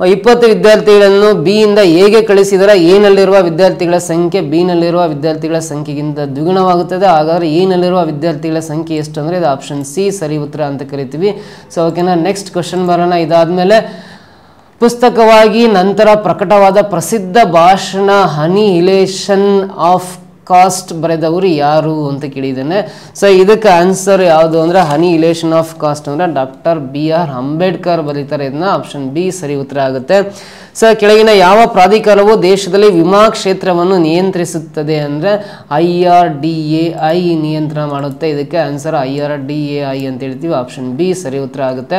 ಇಪ್ಪತ್ತು ವಿದ್ಯಾರ್ಥಿಗಳನ್ನು ಬಿಯಿಂದ ಹೇಗೆ ಕಳಿಸಿದರೆ ಎನಲ್ಲಿರುವ ವಿದ್ಯಾರ್ಥಿಗಳ ಸಂಖ್ಯೆ ಬಿನಲ್ಲಿರುವ ವಿದ್ಯಾರ್ಥಿಗಳ ಸಂಖ್ಯೆಗಿಂತ ದ್ವಿಗುಣವಾಗುತ್ತದೆ. ಹಾಗಾದರೆ ಎನಲ್ಲಿರುವ ವಿದ್ಯಾರ್ಥಿಗಳ ಸಂಖ್ಯೆ ಎಷ್ಟು ಅಂದರೆ ಇದು ಆಪ್ಷನ್ ಸಿ ಸರಿ ಉತ್ತರ ಅಂತ ಕರಿತೀವಿ. ಸೊ ಓಕೆನಾ ನೆಕ್ಸ್ಟ್ ಕ್ವಶನ್ ಬರೋಣ. ಇದಾದಮೇಲೆ ಪುಸ್ತಕವಾಗಿ ನಂತರ ಪ್ರಕಟವಾದ ಪ್ರಸಿದ್ಧ ಭಾಷಣ ಹನಿ ಇಲೇಷನ್ ಆಫ್ ಕಾಸ್ಟ್ ಬರೆದವರು ಯಾರು ಅಂತ ಕೇಳಿದ್ದೇನೆ. ಸೊ ಇದಕ್ಕೆ ಆನ್ಸರ್ ಯಾವುದು ಅಂದರೆ ಹನಿ ಇಲೇಷನ್ ಆಫ್ ಕಾಸ್ಟ್ ಅಂದರೆ ಡಾಕ್ಟರ್ ಬಿ ಆರ್ ಅಂಬೇಡ್ಕರ್ ಬರೀತಾರೆ. ಇದನ್ನ ಆಪ್ಷನ್ ಬಿ ಸರಿ ಉತ್ತರ ಆಗುತ್ತೆ. ಸೊ ಕೆಳಗಿನ ಯಾವ ಪ್ರಾಧಿಕಾರವು ದೇಶದಲ್ಲಿ ವಿಮಾ ಕ್ಷೇತ್ರವನ್ನು ನಿಯಂತ್ರಿಸುತ್ತದೆ ಅಂದರೆ I R D A I ನಿಯಂತ್ರಣ ಮಾಡುತ್ತೆ. ಇದಕ್ಕೆ answer I R D A I ಅಂತ ಹೇಳ್ತೀವಿ. ಆಪ್ಷನ್ ಬಿ ಸರಿ ಉತ್ತರ ಆಗುತ್ತೆ.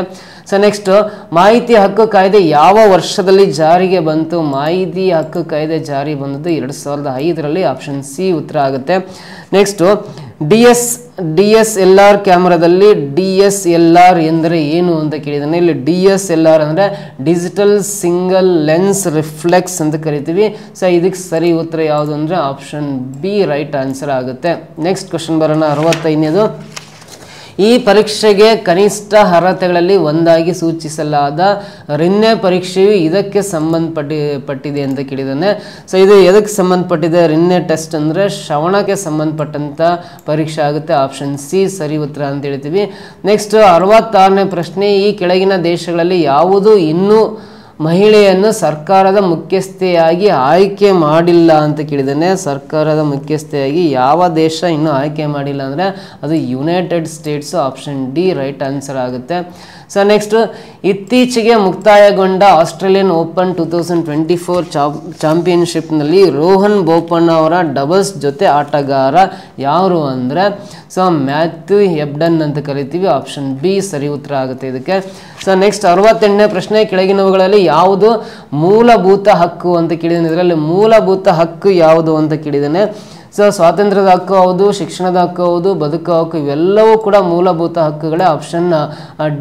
ಸೊ ನೆಕ್ಸ್ಟ್ ಮಾಹಿತಿ ಹಕ್ಕು ಕಾಯ್ದೆ ಯಾವ ವರ್ಷದಲ್ಲಿ ಜಾರಿಗೆ ಬಂತು? ಮಾಹಿತಿ ಹಕ್ಕು ಕಾಯ್ದೆ ಜಾರಿ ಬಂದದ್ದು ಎರಡು ಸಾವಿರದ ಐದರಲ್ಲಿ ಆಪ್ಷನ್ ಸಿ ಉತ್ತರ ಆಗುತ್ತೆ. Next D S D S L R ಕ್ಯಾಮ್ರಾದಲ್ಲಿ D S L R ಎಂದರೆ ಏನು ಅಂತ ಕೇಳಿದ್ದಾನೆ. ಇಲ್ಲಿ ಡಿ ಎಸ್ ಎಲ್ ಆರ್ ಅಂದರೆ ಡಿಜಿಟಲ್ ಸಿಂಗಲ್ ಲೆನ್ಸ್ ರಿಫ್ಲೆಕ್ಸ್ ಅಂತ ಕರಿತೀವಿ. ಸೊ ಇದಕ್ಕೆ ಸರಿ ಉತ್ತರ ಯಾವುದು ಅಂದರೆ ಆಪ್ಷನ್ ಬಿ ರೈಟ್ ಆನ್ಸರ್ ಆಗುತ್ತೆ. ನೆಕ್ಸ್ಟ್ ಕ್ವಶನ್ ಬರೋಣ, ಅರವತ್ತೈದನೇದು. ಈ ಪರೀಕ್ಷೆಗೆ ಕನಿಷ್ಠ ಅರ್ಹತೆಗಳಲ್ಲಿ ಒಂದಾಗಿ ಸೂಚಿಸಲಾದ ರಿನ್ನೆ ಪರೀಕ್ಷೆಯು ಇದಕ್ಕೆ ಸಂಬಂಧಪಟ್ಟಿ, ಪಟ್ಟಿದೆ ಅಂತ ಕೇಳಿದ್ದಾನೆ. ಸೊ ಇದು ಎದಕ್ಕೆ ಸಂಬಂಧಪಟ್ಟಿದೆ? ರಿನ್ನೆ ಟೆಸ್ಟ್ ಅಂದರೆ ಶ್ರವಣಕ್ಕೆ ಸಂಬಂಧಪಟ್ಟಂಥ ಪರೀಕ್ಷೆ ಆಗುತ್ತೆ. ಆಪ್ಷನ್ ಸಿ ಸರಿ ಉತ್ತರ ಅಂತ ಹೇಳ್ತೀವಿ. ನೆಕ್ಸ್ಟ್ ಅರವತ್ತಾರನೇ ಪ್ರಶ್ನೆ, ಈ ಕೆಳಗಿನ ದೇಶಗಳಲ್ಲಿ ಯಾವುದು ಇನ್ನೂ ಮಹಿಳೆಯನ್ನು ಸರ್ಕಾರದ ಮುಖ್ಯಸ್ಥೆಯಾಗಿ ಆಯ್ಕೆ ಮಾಡಿಲ್ಲ ಅಂತ ಕೇಳಿದ್ದಾನೆ. ಸರ್ಕಾರದ ಮುಖ್ಯಸ್ಥೆಯಾಗಿ ಯಾವ ದೇಶ ಇನ್ನೂ ಆಯ್ಕೆ ಮಾಡಿಲ್ಲ ಅಂದರೆ ಅದು united states option D right answer ಆಗುತ್ತೆ. ಸೊ ನೆಕ್ಸ್ಟ್ ಇತ್ತೀಚೆಗೆ ಮುಕ್ತಾಯಗೊಂಡ Australian open two thousand twenty four ಚಾಂಪಿಯನ್ಶಿಪ್ನಲ್ಲಿ ರೋಹನ್ ಬೋಪಣ್ಣ ಅವರ ಡಬಲ್ಸ್ ಜೊತೆ ಆಟಗಾರ ಯಾರು ಅಂದರೆ ಸೊ ಮ್ಯಾಥ್ಯೂ ಹೆಬ್ಡನ್ ಅಂತ ಕರಿತೀವಿ. ಆಪ್ಷನ್ ಬಿ ಸರಿ ಉತ್ತರ ಆಗುತ್ತೆ ಇದಕ್ಕೆ. ಸೊ ನೆಕ್ಸ್ಟ್ ಅರವತ್ತೆಂಟನೇ ಪ್ರಶ್ನೆ. ಕೆಳಗಿನವುಗಳಲ್ಲಿ ಯಾವುದು ಮೂಲಭೂತ ಹಕ್ಕು ಅಂತ ಕೇಳಿದ್ದೇನೆ. ಇದರಲ್ಲಿ ಮೂಲಭೂತ ಹಕ್ಕು ಯಾವುದು ಅಂತ ಕೇಳಿದ್ದೇನೆ. ಸೊ ಸ್ವಾತಂತ್ರ್ಯದ ಹಕ್ಕು ಹೌದು, ಶಿಕ್ಷಣದ ಹಕ್ಕು ಹೌದು ಬದುಕು ಹಕ್ಕು, ಇವೆಲ್ಲವೂ ಕೂಡ ಮೂಲಭೂತ ಹಕ್ಕುಗಳೇ. ಆಪ್ಷನ್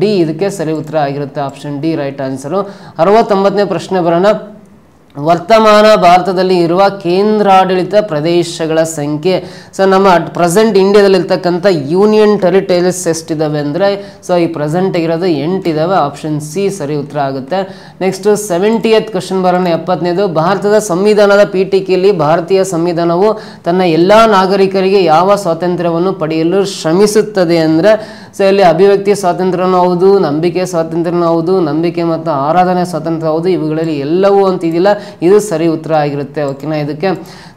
ಡಿ ಇದಕ್ಕೆ ಸರಿ ಉತ್ತರ ಆಗಿರುತ್ತೆ. Option D right answer. ಅರವತ್ತೊಂಬತ್ತನೇ ಪ್ರಶ್ನೆ ಬರೋಣ. ವರ್ತಮಾನ ಭಾರತದಲ್ಲಿ ಇರುವ ಕೇಂದ್ರಾಡಳಿತ ಪ್ರದೇಶಗಳ ಸಂಖ್ಯೆ. ಸೊ ನಮ್ಮ ಪ್ರೆಸೆಂಟ್ ಇಂಡಿಯಾದಲ್ಲಿರ್ತಕ್ಕಂಥ ಯೂನಿಯನ್ ಟೆರಿಟರೀಸ್ ಎಷ್ಟಿದ್ದಾವೆ ಅಂದರೆ ಸೊ ಈ ಪ್ರೆಸೆಂಟ್ ಇರೋದು ಎಂಟಿದ್ದಾವೆ ಆಪ್ಷನ್ ಸಿ ಸರಿ ಉತ್ತರ ಆಗುತ್ತೆ. ನೆಕ್ಸ್ಟ್ ಸೆವೆಂಟಿಯತ್ ಕ್ವಶನ್ ಬರೋಣ, ಎಪ್ಪತ್ತನೇದು. ಭಾರತದ ಸಂವಿಧಾನದ ಪೀಠಿಕೆಯಲ್ಲಿ ಭಾರತೀಯ ಸಂವಿಧಾನವು ತನ್ನ ಎಲ್ಲ ನಾಗರಿಕರಿಗೆ ಯಾವ ಸ್ವಾತಂತ್ರ್ಯವನ್ನು ಪಡೆಯಲು ಶ್ರಮಿಸುತ್ತದೆ ಅಂದರೆ ಸೊ ಇಲ್ಲಿ ಅಭಿವ್ಯಕ್ತಿ ಸ್ವಾತಂತ್ರ್ಯನೂ ಹೌದು, ನಂಬಿಕೆ ಸ್ವಾತಂತ್ರ್ಯನೂ ಹೌದು, ನಂಬಿಕೆ ಮತ್ತು ಆರಾಧನೆ ಸ್ವಾತಂತ್ರ್ಯ ಹೌದು, ಇವುಗಳಲ್ಲಿ ಎಲ್ಲವೂ ಅಂತಿದಿಲ್ಲ. ಇದು ಸರಿ ಉತ್ತರ ಆಗಿರುತ್ತೆ ಓಕೆನಾ ಇದಕ್ಕೆ.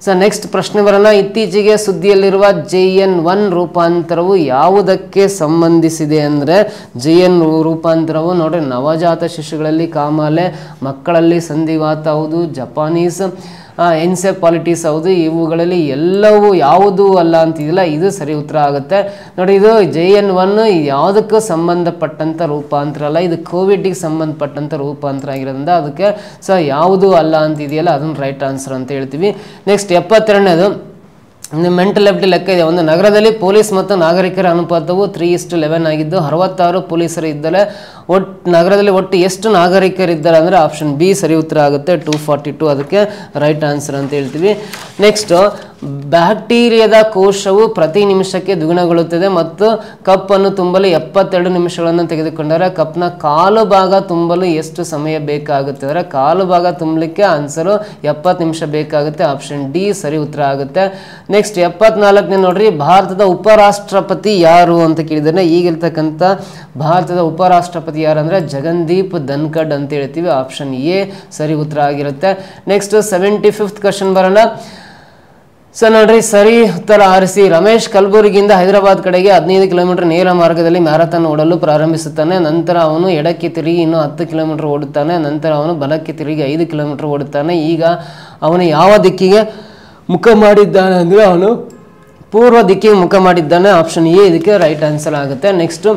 ಸೊ ನೆಕ್ಸ್ಟ್ ಪ್ರಶ್ನೆ ಬರೋಣ. ಇತ್ತೀಚೆಗೆ ಸುದ್ದಿಯಲ್ಲಿರುವ ಜೆ ಎನ್ ಒನ್ ರೂಪಾಂತರವು ಯಾವುದಕ್ಕೆ ಸಂಬಂಧಿಸಿದೆ ಅಂದರೆ ಜೆ ಎನ್ ರೂಪಾಂತರವು ನೋಡ್ರಿ, ನವಜಾತ ಶಿಶುಗಳಲ್ಲಿ ಕಾಮಾಲೆ, ಮಕ್ಕಳಲ್ಲಿ ಸಂಧಿವಾತ ಹೌದು, ಜಪಾನೀಸ್ ಎನ್ಸೆಪಾಲಿಟಿಸ್ ಹೌದು, ಇವುಗಳಲ್ಲಿ ಎಲ್ಲವೂ ಯಾವುದೂ ಅಲ್ಲ ಅಂತಿದಿಲ್ಲ, ಇದು ಸರಿ ಉತ್ತರ ಆಗುತ್ತೆ. ನೋಡಿ, ಇದು ಜೆ ಎನ್ ಒನ್ ಯಾವುದಕ್ಕೂ ಸಂಬಂಧಪಟ್ಟಂಥ ರೂಪಾಂತರ ಅಲ್ಲ, ಇದು ಕೋವಿಡ್ಗೆ ಸಂಬಂಧಪಟ್ಟಂಥ ರೂಪಾಂತರ ಆಗಿರೋದ್ರಿಂದ ಅದಕ್ಕೆ ಸೊ ಯಾವುದೂ ಅಲ್ಲ ಅಂತಿದೆಯಲ್ಲ, ಅದನ್ನು ರೈಟ್ ಆನ್ಸರ್ ಅಂತ ಹೇಳ್ತೀವಿ. ನೆಕ್ಸ್ಟ್ ಎಪ್ಪತ್ತೆರಡನೇದು ಮೆಂಟಲ್ ಎಬಿಲಿಟಿ ಲೆಕ್ಕ ಇದೆ. ಒಂದು ನಗರದಲ್ಲಿ ಪೊಲೀಸ್ ಮತ್ತು ನಾಗರಿಕರ ಅನುಪಾತವು ತ್ರೀ ಇಷ್ಟು ಲೆವೆನ್ ಆಗಿದ್ದು, ಅರವತ್ತಾರು ಪೊಲೀಸರು ಇದ್ದರೆ ಒಟ್ಟು ನಗರದಲ್ಲಿ ಒಟ್ಟು ಎಷ್ಟು ನಾಗರಿಕರಿದ್ದಾರೆ ಅಂದರೆ ಆಪ್ಷನ್ ಬಿ ಸರಿ ಉತ್ತರ ಆಗುತ್ತೆ. ಟೂ ಫಾರ್ಟಿ ಟು ಅದಕ್ಕೆ ರೈಟ್ ಆನ್ಸರ್ ಅಂತ ಹೇಳ್ತೀವಿ. ನೆಕ್ಸ್ಟ್ ಬ್ಯಾಕ್ಟೀರಿಯಾದ ಕೋಶವು ಪ್ರತಿ ನಿಮಿಷಕ್ಕೆ ದ್ವಿಗುಣಗೊಳ್ಳುತ್ತದೆ ಮತ್ತು ಕಪ್ಪನ್ನು ತುಂಬಲು ಎಪ್ಪತ್ತೆರಡು ನಿಮಿಷಗಳನ್ನು ತೆಗೆದುಕೊಂಡರೆ ಕಪ್ನ ಕಾಲು ಭಾಗ ತುಂಬಲು ಎಷ್ಟು ಸಮಯ ಬೇಕಾಗುತ್ತೆ ಅಂದರೆ ಕಾಲು ಭಾಗ ತುಂಬಲಿಕ್ಕೆ ಆನ್ಸರು ಎಪ್ಪತ್ತು ನಿಮಿಷ ಬೇಕಾಗುತ್ತೆ, ಆಪ್ಷನ್ ಡಿ ಸರಿ ಉತ್ತರ ಆಗುತ್ತೆ. ನೆಕ್ಸ್ಟ್ ಎಪ್ಪತ್ನಾಲ್ಕನೇ ನೋಡ್ರಿ, ಭಾರತದ ಉಪರಾಷ್ಟ್ರಪತಿ ಯಾರು ಅಂತ ಕೇಳಿದರೆ ಈಗಿರ್ತಕ್ಕಂಥ ಭಾರತದ ಉಪರಾಷ್ಟ್ರಪತಿ ಯಾರು ಅಂದರೆ ಜಗನ್ದೀಪ್ ಧನ್ಕಡ್ ಅಂತ ಹೇಳ್ತೀವಿ, ಆಪ್ಷನ್ ಎ ಸರಿ ಉತ್ತರ ಆಗಿರುತ್ತೆ. ನೆಕ್ಸ್ಟ್ ಸೆವೆಂಟಿ ಫಿಫ್ತ್ ಕ್ವಶನ್ ಬರೋಣ. ಸೊ ನೋಡ್ರಿ, ಸರಿ ಉತ್ತರ ಆರಿಸಿ ರಮೇಶ್ ಕಲಬುರಗಿಯಿಂದ ಹೈದರಾಬಾದ್ ಕಡೆಗೆ ಹದಿನೈದು ಕಿಲೋಮೀಟರ್ ನೇರ ಮಾರ್ಗದಲ್ಲಿ ಮ್ಯಾರಥಾನ್ ಓಡಲು ಪ್ರಾರಂಭಿಸುತ್ತಾನೆ. ನಂತರ ಅವನು ಎಡಕ್ಕೆ ತಿರುಗಿ ಇನ್ನೂ ಹತ್ತು ಕಿಲೋಮೀಟರ್ ಓಡುತ್ತಾನೆ. ನಂತರ ಅವನು ಬಲಕ್ಕೆ ತಿರುಗಿ ಐದು ಕಿಲೋಮೀಟರ್ ಓಡುತ್ತಾನೆ. ಈಗ ಅವನು ಯಾವ ದಿಕ್ಕಿಗೆ ಮುಖ ಮಾಡಿದ್ದಾನೆ ಅಂದರೆ ಅವನು ಪೂರ್ವ ದಿಕ್ಕಿಗೆ ಮುಖ ಮಾಡಿದ್ದಾನೆ. ಆಪ್ಷನ್ ಎ, ಇದಕ್ಕೆ ರೈಟ್ ಆನ್ಸರ್ ಆಗುತ್ತೆ. ನೆಕ್ಸ್ಟು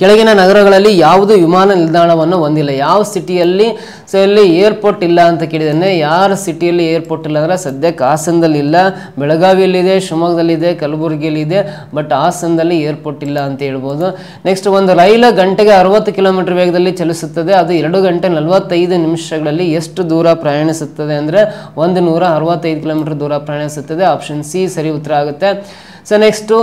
ಕೆಳಗಿನ ನಗರಗಳಲ್ಲಿ ಯಾವುದು ವಿಮಾನ ನಿಲ್ದಾಣವನ್ನು ಹೊಂದಿಲ್ಲ. ಯಾವ ಸಿಟಿಯಲ್ಲಿ ಸೊ ಇಲ್ಲಿ ಏರ್ಪೋರ್ಟ್ ಇಲ್ಲ ಅಂತ ಕೇಳಿದ್ದೇನೆ. ಯಾರ ಸಿಟಿಯಲ್ಲಿ ಏರ್ಪೋರ್ಟ್ ಇಲ್ಲ ಅಂದರೆ ಸದ್ಯಕ್ಕೆ ಹಾಸನದಲ್ಲಿ ಇಲ್ಲ. ಬೆಳಗಾವಿಯಲ್ಲಿದೆ, ಶಿವಮೊಗ್ಗದಲ್ಲಿದೆ, ಕಲಬುರಗಿಯಲ್ಲಿದೆ, ಬಟ್ ಹಾಸನದಲ್ಲಿ ಏರ್ಪೋರ್ಟ್ ಇಲ್ಲ ಅಂತ ಹೇಳ್ಬೋದು. ನೆಕ್ಸ್ಟ್ ಒಂದು ರೈಲು ಗಂಟೆಗೆ ಅರವತ್ತು ಕಿಲೋಮೀಟರ್ ವೇಗದಲ್ಲಿ ಚಲಿಸುತ್ತದೆ. ಅದು ಎರಡು ಗಂಟೆ ನಲವತ್ತೈದು ನಿಮಿಷಗಳಲ್ಲಿ ಎಷ್ಟು ದೂರ ಪ್ರಯಾಣಿಸುತ್ತದೆ ಅಂದರೆ ಒಂದು ಕಿಲೋಮೀಟರ್ ದೂರ ಪ್ರಯಾಣಿಸುತ್ತದೆ. ಆಪ್ಷನ್ ಸಿ ಸರಿ ಉತ್ತರ ಆಗುತ್ತೆ. ಸೊ ನೆಕ್ಸ್ಟು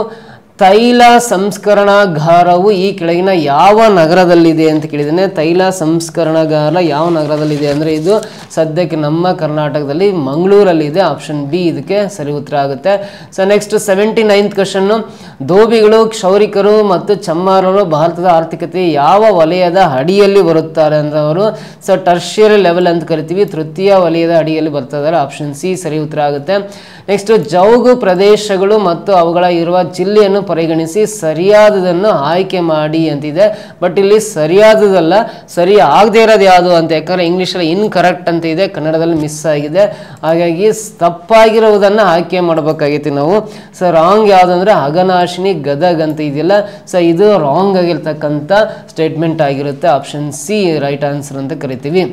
ತೈಲ ಸಂಸ್ಕರಣಾಗಾರವು ಈ ಕೆಳಗಿನ ಯಾವ ನಗರದಲ್ಲಿದೆ ಅಂತ ಕೇಳಿದ್ದೇನೆ. ತೈಲ ಸಂಸ್ಕರಣಾಗಾರ ಯಾವ ನಗರದಲ್ಲಿದೆ ಅಂದರೆ ಇದು ಸದ್ಯಕ್ಕೆ ನಮ್ಮ ಕರ್ನಾಟಕದಲ್ಲಿ ಮಂಗಳೂರಲ್ಲಿದೆ. ಆಪ್ಷನ್ ಬಿ ಇದಕ್ಕೆ ಸರಿ ಉತ್ತರ ಆಗುತ್ತೆ. So next seventy ninth question ಧೋಬಿಗಳು, ಕ್ಷೌರಿಕರು ಮತ್ತು ಚಮ್ಮಾರರು ಭಾರತದ ಆರ್ಥಿಕತೆ ಯಾವ ವಲಯದ ಅಡಿಯಲ್ಲಿ ಬರುತ್ತಾರೆ ಅಂದ್ರೆ ಅವರು. ಸೊ ಟರ್ಷಿಯರಿ ಲೆವೆಲ್ ಅಂತ ಕರಿತೀವಿ. ತೃತೀಯ ವಲಯದ ಅಡಿಯಲ್ಲಿ ಬರ್ತಿದ್ದಾರೆ ಆಪ್ಷನ್ ಸಿ ಸರಿ ಉತ್ತರ ಆಗುತ್ತೆ. ನೆಕ್ಸ್ಟ್ ಜೌಗು ಪ್ರದೇಶಗಳು ಮತ್ತು ಅವುಗಳ ಇರುವ ಜಿಲ್ಲೆಯನ್ನು ಪರಿಗಣಿಸಿ ಸರಿಯಾದದನ್ನು ಆಯ್ಕೆ ಮಾಡಿ ಅಂತಿದೆ. ಬಟ್ ಇಲ್ಲಿ ಸರಿಯಾದದಲ್ಲ, ಸರಿ ಆಗದೆ ಇರೋದು ಯಾವುದು ಅಂತ, ಯಾಕಂದ್ರೆ ಇಂಗ್ಲೀಷಲ್ಲಿ ಇನ್ಕರೆಕ್ಟ್ ಅಂತ ಇದೆ, ಕನ್ನಡದಲ್ಲಿ ಮಿಸ್ ಆಗಿದೆ. ಹಾಗಾಗಿ ತಪ್ಪಾಗಿರುವುದನ್ನು ಆಯ್ಕೆ ಮಾಡಬೇಕಾಗಿತ್ತು ನಾವು. ಸೊ ರಾಂಗ್ ಯಾವುದಂದ್ರೆ ಅಗನಾಶಿನಿ ಗದಗ್ ಅಂತ ಇದೆಯಲ್ಲ. ಸೊ ಇದು ರಾಂಗ್ ಆಗಿರ್ತಕ್ಕಂಥ ಸ್ಟೇಟ್ಮೆಂಟ್ ಆಗಿರುತ್ತೆ. ಆಪ್ಷನ್ ಸಿ ರೈಟ್ ಆನ್ಸರ್ ಅಂತ ಕರಿತೀವಿ.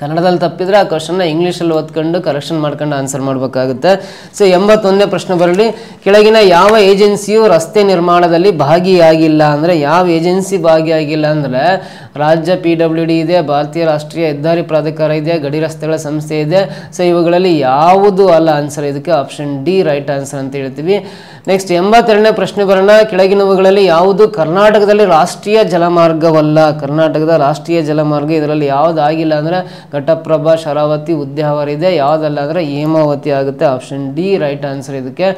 ಕನ್ನಡದಲ್ಲಿ ತಪ್ಪಿದ್ರೆ ಆ ಕ್ವಶನ್ನ ಇಂಗ್ಲೀಷಲ್ಲಿ ಓದ್ಕೊಂಡು ಕರೆಕ್ಷನ್ ಮಾಡ್ಕೊಂಡು ಆನ್ಸರ್ ಮಾಡಬೇಕಾಗುತ್ತೆ. ಸೊ ಎಂಬತ್ತೊಂದನೇ ಪ್ರಶ್ನೆ ಬರಲಿ. ಕೆಳಗಿನ ಯಾವ ಏಜೆನ್ಸಿಯು ರಸ್ತೆ ನಿರ್ಮಾಣದಲ್ಲಿ ಭಾಗಿಯಾಗಿಲ್ಲ ಅಂದರೆ, ಯಾವ ಏಜೆನ್ಸಿ ಭಾಗಿಯಾಗಿಲ್ಲ ಅಂದರೆ, ರಾಜ್ಯ ಪಿ ಇದೆ, ಭಾರತೀಯ ರಾಷ್ಟ್ರೀಯ ಹೆದ್ದಾರಿ ಪ್ರಾಧಿಕಾರ ಇದೆ, ಗಡಿ ರಸ್ತೆಗಳ ಸಂಸ್ಥೆ ಇದೆ. ಸೊ ಇವುಗಳಲ್ಲಿ ಯಾವುದು ಅಲ್ಲ? ಆನ್ಸರ್ ಇದಕ್ಕೆ ಆಪ್ಷನ್ ಡಿ ರೈಟ್ ಆನ್ಸರ್ ಅಂತ ಹೇಳ್ತೀವಿ. ನೆಕ್ಸ್ಟ್ ಎಂಬತ್ತೆರಡನೇ ಪ್ರಶ್ನೆ ಬರೋಣ ಕೆಳಗಿನವುಗಳಲ್ಲಿ ಯಾವುದು ಕರ್ನಾಟಕದಲ್ಲಿ ರಾಷ್ಟ್ರೀಯ ಜಲಮಾರ್ಗವಲ್ಲ? ಕರ್ನಾಟಕದ ರಾಷ್ಟ್ರೀಯ ಜಲಮಾರ್ಗ ಇದರಲ್ಲಿ ಯಾವ್ದು ಆಗಿಲ್ಲ ಅಂದರೆ ಘಟಪ್ರಭಾ, ಶರಾವತಿ, ಉದ್ಯಾವರ ಇದೆ. ಯಾವುದಲ್ಲ ಅಂದರೆ ಹೇಮಾವತಿ ಆಗುತ್ತೆ. ಆಪ್ಷನ್ ಡಿ ರೈಟ್ ಆನ್ಸರ್ ಇದಕ್ಕೆ.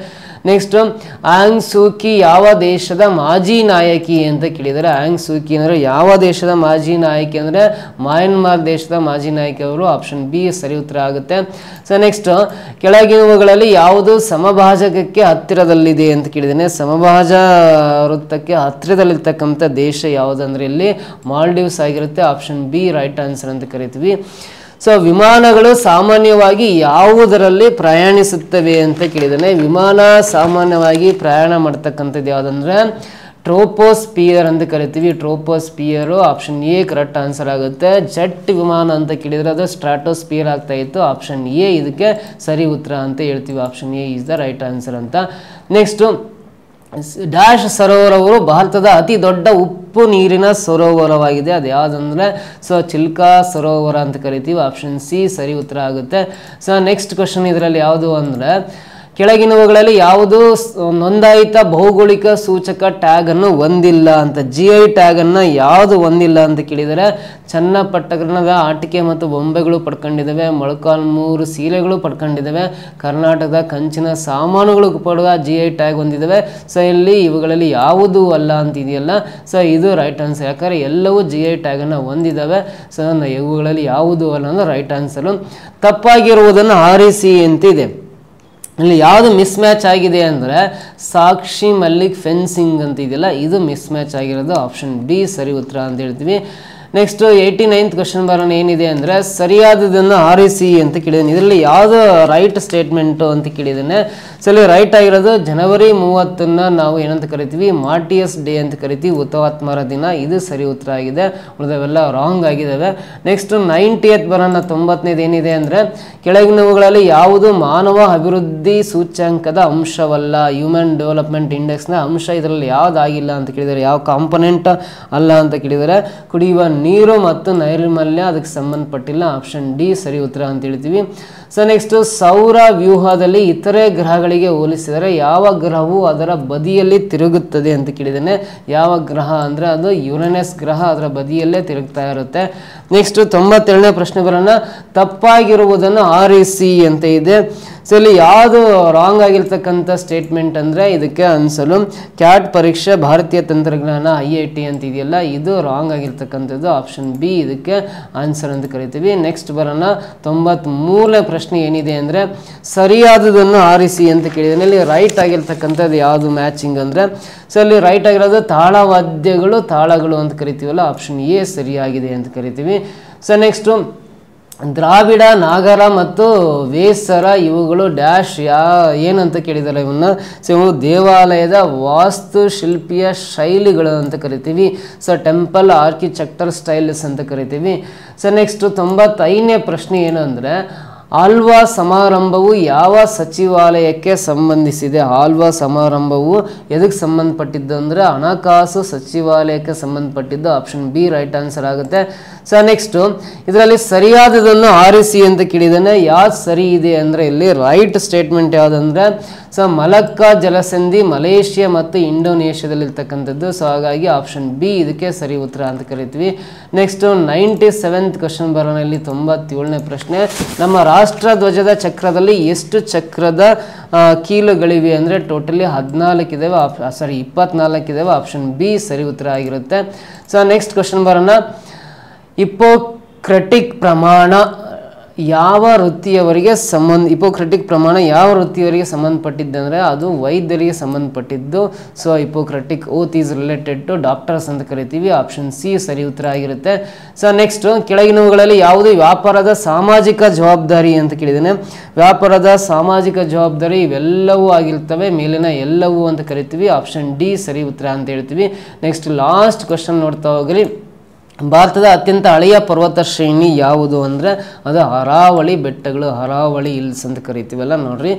ನೆಕ್ಸ್ಟ್ ಆಂಗ್ ಸೂಕಿ ಯಾವ ದೇಶದ ಮಾಜಿ ನಾಯಕಿ ಅಂತ ಕೇಳಿದರೆ ಆಂಗ್ ಸೂಕಿ ಅಂದರೆ ಯಾವ ದೇಶದ ಮಾಜಿ ನಾಯಕಿ ಅಂದರೆ ಮಯನ್ಮಾರ್ ದೇಶದ ಮಾಜಿ ನಾಯಕಿ ಅವರು? ಆಪ್ಷನ್ ಬಿ ಸರಿ ಉತ್ತರ ಆಗುತ್ತೆ. ಸೊ ನೆಕ್ಸ್ಟ್ ಕೆಳಗಿನವುಗಳಲ್ಲಿ ಯಾವುದು ಸಮಭಾಜಕಕ್ಕೆ ಹತ್ತಿರದಲ್ಲಿದೆ ಅಂತ ಕೇಳಿದ್ದೇನೆ, ಸಮಭಾಜ ವೃತ್ತಕ್ಕೆ ಹತ್ತಿರದಲ್ಲಿರ್ತಕ್ಕಂಥ ದೇಶ ಯಾವುದಂದ್ರೆ ಇಲ್ಲಿ ಮಾಲ್ಡೀವ್ಸ್ ಆಗಿರುತ್ತೆ ಆಪ್ಷನ್ ಬಿ ರೈಟ್ ಆನ್ಸರ್ ಅಂತ ಕರಿತೀವಿ. ಸೊ ವಿಮಾನಗಳು ಸಾಮಾನ್ಯವಾಗಿ ಯಾವುದರಲ್ಲಿ ಪ್ರಯಾಣಿಸುತ್ತವೆ ಅಂತ ಕೇಳಿದ್ದೇನೆ. ವಿಮಾನ ಸಾಮಾನ್ಯವಾಗಿ ಪ್ರಯಾಣ ಮಾಡ್ತಕ್ಕಂಥದ್ದು ಯಾವುದಂದ್ರೆ ಟ್ರೋಪೋಸ್ಪಿಯರ್ ಅಂತ ಕರಿತೀವಿ. Troposphere option A correct answer ಆಗುತ್ತೆ. ಜೆಟ್ ವಿಮಾನ ಅಂತ ಕೇಳಿದ್ರೆ ಅದು ಸ್ಟ್ರಾಟೋಸ್ಪಿಯರ್ ಆಗ್ತಾ ಇತ್ತು. ಆಪ್ಷನ್ ಎ ಇದಕ್ಕೆ ಸರಿ ಉತ್ತರ ಅಂತ ಹೇಳ್ತೀವಿ. Option A is the right answer ಅಂತ. ನೆಕ್ಸ್ಟು ಡ್ಯಾಶ್ ಸರೋವರವು ಭಾರತದ ಅತಿ ದೊಡ್ಡ ಉಪ್ಪು ನೀರಿನ ಸರೋವರವಾಗಿದೆ. ಅದು ಯಾವುದಂದ್ರೆ ಸೊ, ಚಿಲ್ಕಾ ಸರೋವರ ಅಂತ ಕರಿತೀವಿ. ಆಪ್ಷನ್ ಸಿ ಸರಿ ಉತ್ತರ ಆಗುತ್ತೆ. ಸೊ, ನೆಕ್ಸ್ಟ್ ಕ್ವಶನ್ ಇದರಲ್ಲಿ ಯಾವುದು ಅಂದರೆ ಕೆಳಗಿನವುಗಳಲ್ಲಿ ಯಾವುದು ನೋಂದಾಯಿತ ಭೌಗೋಳಿಕ ಸೂಚಕ ಟ್ಯಾಗ್ ಅನ್ನು ಹೊಂದಿಲ್ಲ ಅಂತ ಜಿ ಐ ಟ್ಯಾಗ್ ಅನ್ನು ಯಾವುದು ಹೊಂದಿಲ್ಲ ಅಂತ ಕೇಳಿದರೆ, ಚನ್ನಪಟ್ಟಣದ ಆಟಿಕೆ ಮತ್ತು ಬೊಂಬೆಗಳು ಪಡ್ಕೊಂಡಿದ್ದಾವೆ ಮೊಳಕಾಲ್ಮೂರು ಸೀರೆಗಳು ಪಡ್ಕೊಂಡಿದ್ದಾವೆ, ಕರ್ನಾಟಕದ ಕಂಚಿನ ಸಾಮಾನುಗಳು ಕೂಡ ಜಿ ಐ ಟ್ಯಾಗ್ ಹೊಂದಿದ್ದಾವೆ. ಸೊ ಇಲ್ಲಿ ಇವುಗಳಲ್ಲಿ ಯಾವುದು ಅಲ್ಲ ಅಂತ ಇದೆಯಲ್ಲ. ಸೊ ಇದು ರೈಟ್ ಆನ್ಸರ್ ಯಾಕಂದರೆ ಎಲ್ಲವೂ ಜಿ ಐ ಟ್ಯಾಗ್ ಅನ್ನು ಹೊಂದಿದ್ದಾವೆ. ಸೊ ಇವುಗಳಲ್ಲಿ ಯಾವುದು ಅಲ್ಲ ಅಂದರೆ ರೈಟ್ ಆನ್ಸರು ತಪ್ಪಾಗಿರುವುದನ್ನು ಆರಿಸಿ ಅಂತ ಇದೆ. ಇಲ್ಲಿ ಯಾವುದು ಮಿಸ್ ಮ್ಯಾಚ್ ಆಗಿದೆ ಅಂದರೆ ಸಾಕ್ಷಿ ಮಲ್ಲಿಕ್ ಫೆನ್ಸಿಂಗ್ ಅಂತ ಇದೆಯಲ್ಲ, ಇದು ಮಿಸ್ ಮ್ಯಾಚ್ ಆಗಿರೋದು ಆಪ್ಷನ್ ಬಿ ಸರಿ ಉತ್ತರ ಅಂತ ಹೇಳ್ತೀವಿ. ನೆಕ್ಸ್ಟ್ ಏಯ್ಟಿ ನೈನ್ತ್ ಕ್ವಶನ್ ಬರೋಣ, ಏನಿದೆ ಅಂದರೆ ಸರಿಯಾದದನ್ನು ಆರಿಸಿ ಅಂತ ಕೇಳಿದ್ದೀನಿ. ಇದರಲ್ಲಿ ಯಾವುದು ರೈಟ್ ಸ್ಟೇಟ್ಮೆಂಟು ಅಂತ ಕೇಳಿದ್ದಾನೆ. ಸೊ ಇಲ್ಲಿ ರೈಟ್ ಆಗಿರೋದು ಜನವರಿ ಮೂವತ್ತನ್ನು ನಾವು ಏನಂತ ಕರಿತೀವಿ? ಮಾರ್ಟಿಯಸ್ ಡೇ ಅಂತ ಕರಿತೀವಿ. ಹುತಾತ್ಮರ ದಿನ. ಇದು ಸರಿ ಉತ್ತರ ಆಗಿದೆ. ಉಳಿದವೆಲ್ಲ ರಾಂಗ್ ಆಗಿದ್ದಾವೆ ನೆಕ್ಸ್ಟ್ ನೈಂಟಿಯತ್ ಬರೋಣ. ತೊಂಬತ್ತನೇದು ಏನಿದೆ ಅಂದರೆ, ಕೆಳಗಿನವುಗಳಲ್ಲಿ ಯಾವುದು ಮಾನವ ಅಭಿವೃದ್ಧಿ ಸೂಚ್ಯಂಕದ ಅಂಶವಲ್ಲ. ಹ್ಯೂಮನ್ ಡೆವಲಪ್ಮೆಂಟ್ ಇಂಡೆಕ್ಸ್ನ ಅಂಶ ಇದರಲ್ಲಿ ಯಾವುದಾಗಿಲ್ಲ ಅಂತ ಕೇಳಿದರೆ, ಯಾವ ಕಾಂಪೊನೆಂಟ್ ಅಲ್ಲ ಅಂತ ಕೇಳಿದರೆ, ಕುಡಿಯುವ ನೀರು ಮತ್ತು ನೈರ್ಮಲ್ಯ ಅದಕ್ಕೆ ಸಂಬಂಧಪಟ್ಟಿಲ್ಲ. ಆಪ್ಷನ್ ಡಿ ಸರಿ ಉತ್ತರ ಅಂತ ಹೇಳ್ತೀವಿ. ಸೊ ನೆಕ್ಸ್ಟ್ ಸೌರ ವ್ಯೂಹದಲ್ಲಿ ಇತರೆ ಗ್ರಹಗಳಿಗೆ ಹೋಲಿಸಿದರೆ ಯಾವ ಗ್ರಹವು ಅದರ ಬದಿಯಲ್ಲಿ ತಿರುಗುತ್ತದೆ ಅಂತ ಕೇಳಿದ್ದೇನೆ. ಯಾವ ಗ್ರಹ ಅಂದರೆ ಅದು ಯುರನೆಸ್ ಗ್ರಹ ಅದರ ಬದಿಯಲ್ಲೇ ತಿರುಗ್ತಾ ಇರುತ್ತೆ. ನೆಕ್ಸ್ಟ್ ತೊಂಬತ್ತೇಳನೇ ಪ್ರಶ್ನೆಗಳನ್ನು ತಪ್ಪಾಗಿರುವುದನ್ನು ಆರಿಸಿ ಅಂತ ಇದೆ. ಸೊ ಇಲ್ಲಿ ಯಾವುದು ರಾಂಗ್ ಆಗಿರ್ತಕ್ಕಂಥ ಸ್ಟೇಟ್ಮೆಂಟ್ ಅಂದರೆ ಇದಕ್ಕೆ ಅನ್ಸಲು ಕ್ಯಾಟ್ ಪರೀಕ್ಷೆ ಭಾರತೀಯ ತಂತ್ರಜ್ಞಾನ ಐ ಐ ಟಿ ಅಂತ ಇದೆಯಲ್ಲ ಇದು ರಾಂಗ್ ಆಗಿರ್ತಕ್ಕಂಥದ್ದು. ಆಪ್ಷನ್ ಬಿ ಇದಕ್ಕೆ ಆನ್ಸರ್ ಅಂತ ಕರಿತೀವಿ. ನೆಕ್ಸ್ಟ್ ಬರೋಣ. ತೊಂಬತ್ಮೂರನೇ ಪ್ರಶ್ನೆ ಏನಿದೆ ಅಂದರೆ, ಸರಿಯಾದದನ್ನು ಆರಿಸಿ ಅಂತ ಕೇಳಿದ್ದೇನೆ. ಇಲ್ಲಿ ರೈಟ್ ಆಗಿರ್ತಕ್ಕಂಥದ್ದು ಯಾವುದು ಮ್ಯಾಚಿಂಗ್ ಅಂದರೆ ಸೊ ಅಲ್ಲಿ ರೈಟ್ ಆಗಿರೋದು ತಾಳವಾದ್ಯಗಳು, ತಾಳಗಳು ಅಂತ ಕರಿತೀವಲ್ಲ ಆಪ್ಷನ್ ಎ ಸರಿಯಾಗಿದೆ ಅಂತ ಕರಿತೀವಿ. ಸೊ ನೆಕ್ಸ್ಟು ದ್ರಾವಿಡ, ನಾಗರ ಮತ್ತು ವೇಸರ ಇವುಗಳು ಡ್ಯಾಶ್, ಯಾ, ಏನಂತ ಕೇಳಿದ್ದಾರೆ ಇವನ್ನ? ಸೊ, ಇವು ದೇವಾಲಯದ ವಾಸ್ತುಶಿಲ್ಪಿಯ ಶೈಲಿಗಳು ಅಂತ ಕರಿತೀವಿ. ಸೊ, ಟೆಂಪಲ್ ಆರ್ಕಿಟೆಕ್ಟರ್ ಸ್ಟೈಲ್ಸ್ ಅಂತ ಕರಿತೀವಿ. ಸೊ, ನೆಕ್ಸ್ಟ್ ತೊಂಬತ್ತೈದನೇ ಪ್ರಶ್ನೆ ಏನು ಅಂದರೆ ಆಲ್ವಾ ಸಮಾರಂಭವು ಯಾವ ಸಚಿವಾಲಯಕ್ಕೆ ಸಂಬಂಧಿಸಿದೆ? ಆಲ್ವಾ ಸಮಾರಂಭವು ಎದಕ್ಕೆ ಸಂಬಂಧಪಟ್ಟಿದ್ದು ಅಂದರೆ, ಹಣಕಾಸು ಸಚಿವಾಲಯಕ್ಕೆ ಸಂಬಂಧಪಟ್ಟಿದ್ದು ಆಪ್ಷನ್ ಬಿ ರೈಟ್ ಆನ್ಸರ್ ಆಗುತ್ತೆ. ಸೊ ನೆಕ್ಸ್ಟು ಇದರಲ್ಲಿ ಸರಿಯಾದದನ್ನು ಆರಿಸಿ ಅಂತ ಕೇಳಿದ್ದಾನೆ. ಯಾವ್ದು ಸರಿ ಇದೆ ಅಂದರೆ ಇಲ್ಲಿ ರೈಟ್ ಸ್ಟೇಟ್ಮೆಂಟ್ ಯಾವುದಂದ್ರೆ ಸೊ ಮಲಕ್ಕಾ ಜಲಸಂಧಿ ಮಲೇಷ್ಯಾ ಮತ್ತು ಇಂಡೋನೇಷ್ಯಾದಲ್ಲಿರ್ತಕ್ಕಂಥದ್ದು. ಸೊ ಹಾಗಾಗಿ ಆಪ್ಷನ್ ಬಿ ಇದಕ್ಕೆ ಸರಿ ಉತ್ತರ ಅಂತ ಕರಿತೀವಿ. ನೆಕ್ಸ್ಟು ನೈಂಟಿ ಸೆವೆಂತ್ ಕ್ವಶನ್ ಬರೋಣ. ಇಲ್ಲಿ ತೊಂಬತ್ತೇಳನೇ ಪ್ರಶ್ನೆ. ನಮ್ಮ ರಾಷ್ಟ್ರ ಧ್ವಜದ ಚಕ್ರದಲ್ಲಿ ಎಷ್ಟು ಚಕ್ರದ ಕೀಲುಗಳಿವೆ ಅಂದರೆ ಟೋಟಲಿ ಹದಿನಾಲ್ಕು ಇದಾವೆ ಆಪ್ ಸಾರಿ ಇಪ್ಪತ್ನಾಲ್ಕು ಇದ್ದಾವೆ ಆಪ್ಷನ್ ಬಿ ಸರಿ ಉತ್ತರ ಆಗಿರುತ್ತೆ. ಸೊ ನೆಕ್ಸ್ಟ್ ಕ್ವಶನ್ ಬರೋಣ. ಹಿಪ್ಪೋಕ್ರಟಿಕ್ ಪ್ರಮಾಣ ಯಾವ ವೃತ್ತಿಯವರಿಗೆ ಸಂಬಂಧ ಇಪೋಕ್ರೆಟಿಕ್ ಪ್ರಮಾಣ ಯಾವ ವೃತ್ತಿಯವರಿಗೆ ಸಂಬಂಧಪಟ್ಟಿದ್ದಂದರೆ ಅದು ವೈದ್ಯರಿಗೆ ಸಂಬಂಧಪಟ್ಟಿದ್ದು. So Hippocratic oath is related to doctors ಅಂತ ಕರಿತೀವಿ ಆಪ್ಷನ್ ಸಿ ಸರಿ ಉತ್ತರ ಆಗಿರುತ್ತೆ. ಸೊ ನೆಕ್ಸ್ಟ್ ಕೆಳಗಿನವುಗಳಲ್ಲಿ ಯಾವುದು ವ್ಯಾಪಾರದ ಸಾಮಾಜಿಕ ಜವಾಬ್ದಾರಿ ಅಂತ ಕೇಳಿದ್ದೇನೆ. ವ್ಯಾಪಾರದ ಸಾಮಾಜಿಕ ಜವಾಬ್ದಾರಿ ಇವೆಲ್ಲವೂ ಆಗಿರ್ತವೆ, ಮೇಲಿನ ಎಲ್ಲವೂ ಅಂತ ಕರಿತೀವಿ ಆಪ್ಷನ್ ಡಿ ಸರಿ ಉತ್ತರ ಅಂತ ಹೇಳ್ತೀವಿ. ನೆಕ್ಸ್ಟ್ ಲಾಸ್ಟ್ ಕ್ವಶನ್ ನೋಡ್ತಾ ಹೋಗ್ರಿ. ಭಾರತದ ಅತ್ಯಂತ ಹಳೆಯ ಪರ್ವತ ಶ್ರೇಣಿ ಯಾವುದು ಅಂದರೆ ಅದು ಹರಾವಳಿ ಬೆಟ್ಟಗಳು, ಹರಾವಳಿ ಹಿಲ್ಸ್ ಅಂತ ಕರಿತೀವಲ್ಲ ನೋಡ್ರಿ.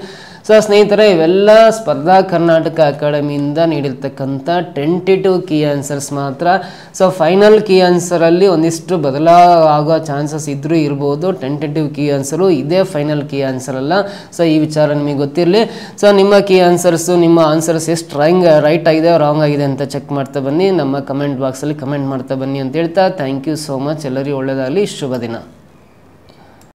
ಸೊ ಸ್ನೇಹಿತರೆ, ಇವೆಲ್ಲ ಸ್ಪರ್ಧಾ ಕರ್ನಾಟಕ ಅಕಾಡೆಮಿಯಿಂದ ನೀಡಿರ್ತಕ್ಕಂಥ ಟೆಂಟಿಟಿವ್ ಕೀ ಆನ್ಸರ್ಸ್ ಮಾತ್ರ. ಸೊ ಫೈನಲ್ ಕೀ ಆನ್ಸರಲ್ಲಿ ಒಂದಿಷ್ಟು ಬದಲಾಗೋ ಚಾನ್ಸಸ್ ಇದ್ದರೂ ಇರ್ಬೋದು. ಟೆಂಟೇಟಿವ್ ಕೀ ಆನ್ಸರು ಇದೇ ಫೈನಲ್ ಕೀ ಆನ್ಸರ್ ಅಲ್ಲ. ಸೊ ಈ ವಿಚಾರ ನಿಮಗೆ ಗೊತ್ತಿರಲಿ. ಸೊ ನಿಮ್ಮ ಕೀ ಆನ್ಸರ್ಸು ನಿಮ್ಮ ಆನ್ಸರ್ಸ್ ಎಷ್ಟು ರೈಂಗ್ ರೈಟ್ ಆಗಿದೆ ರಾಂಗ್ ಆಗಿದೆ ಅಂತ ಚೆಕ್ ಮಾಡ್ತಾ ಬನ್ನಿ. ನಮ್ಮ ಕಮೆಂಟ್ ಬಾಕ್ಸಲ್ಲಿ ಕಮೆಂಟ್ ಮಾಡ್ತಾ ಬನ್ನಿ ಅಂತ ಹೇಳ್ತಾ. ಥ್ಯಾಂಕ್ ಯು ಸೋ ಮಚ್ ಎಲ್ಲರಿಗೂ ಒಳ್ಳೆಯದಾಗಲಿ. ಶುಭ ದಿನ.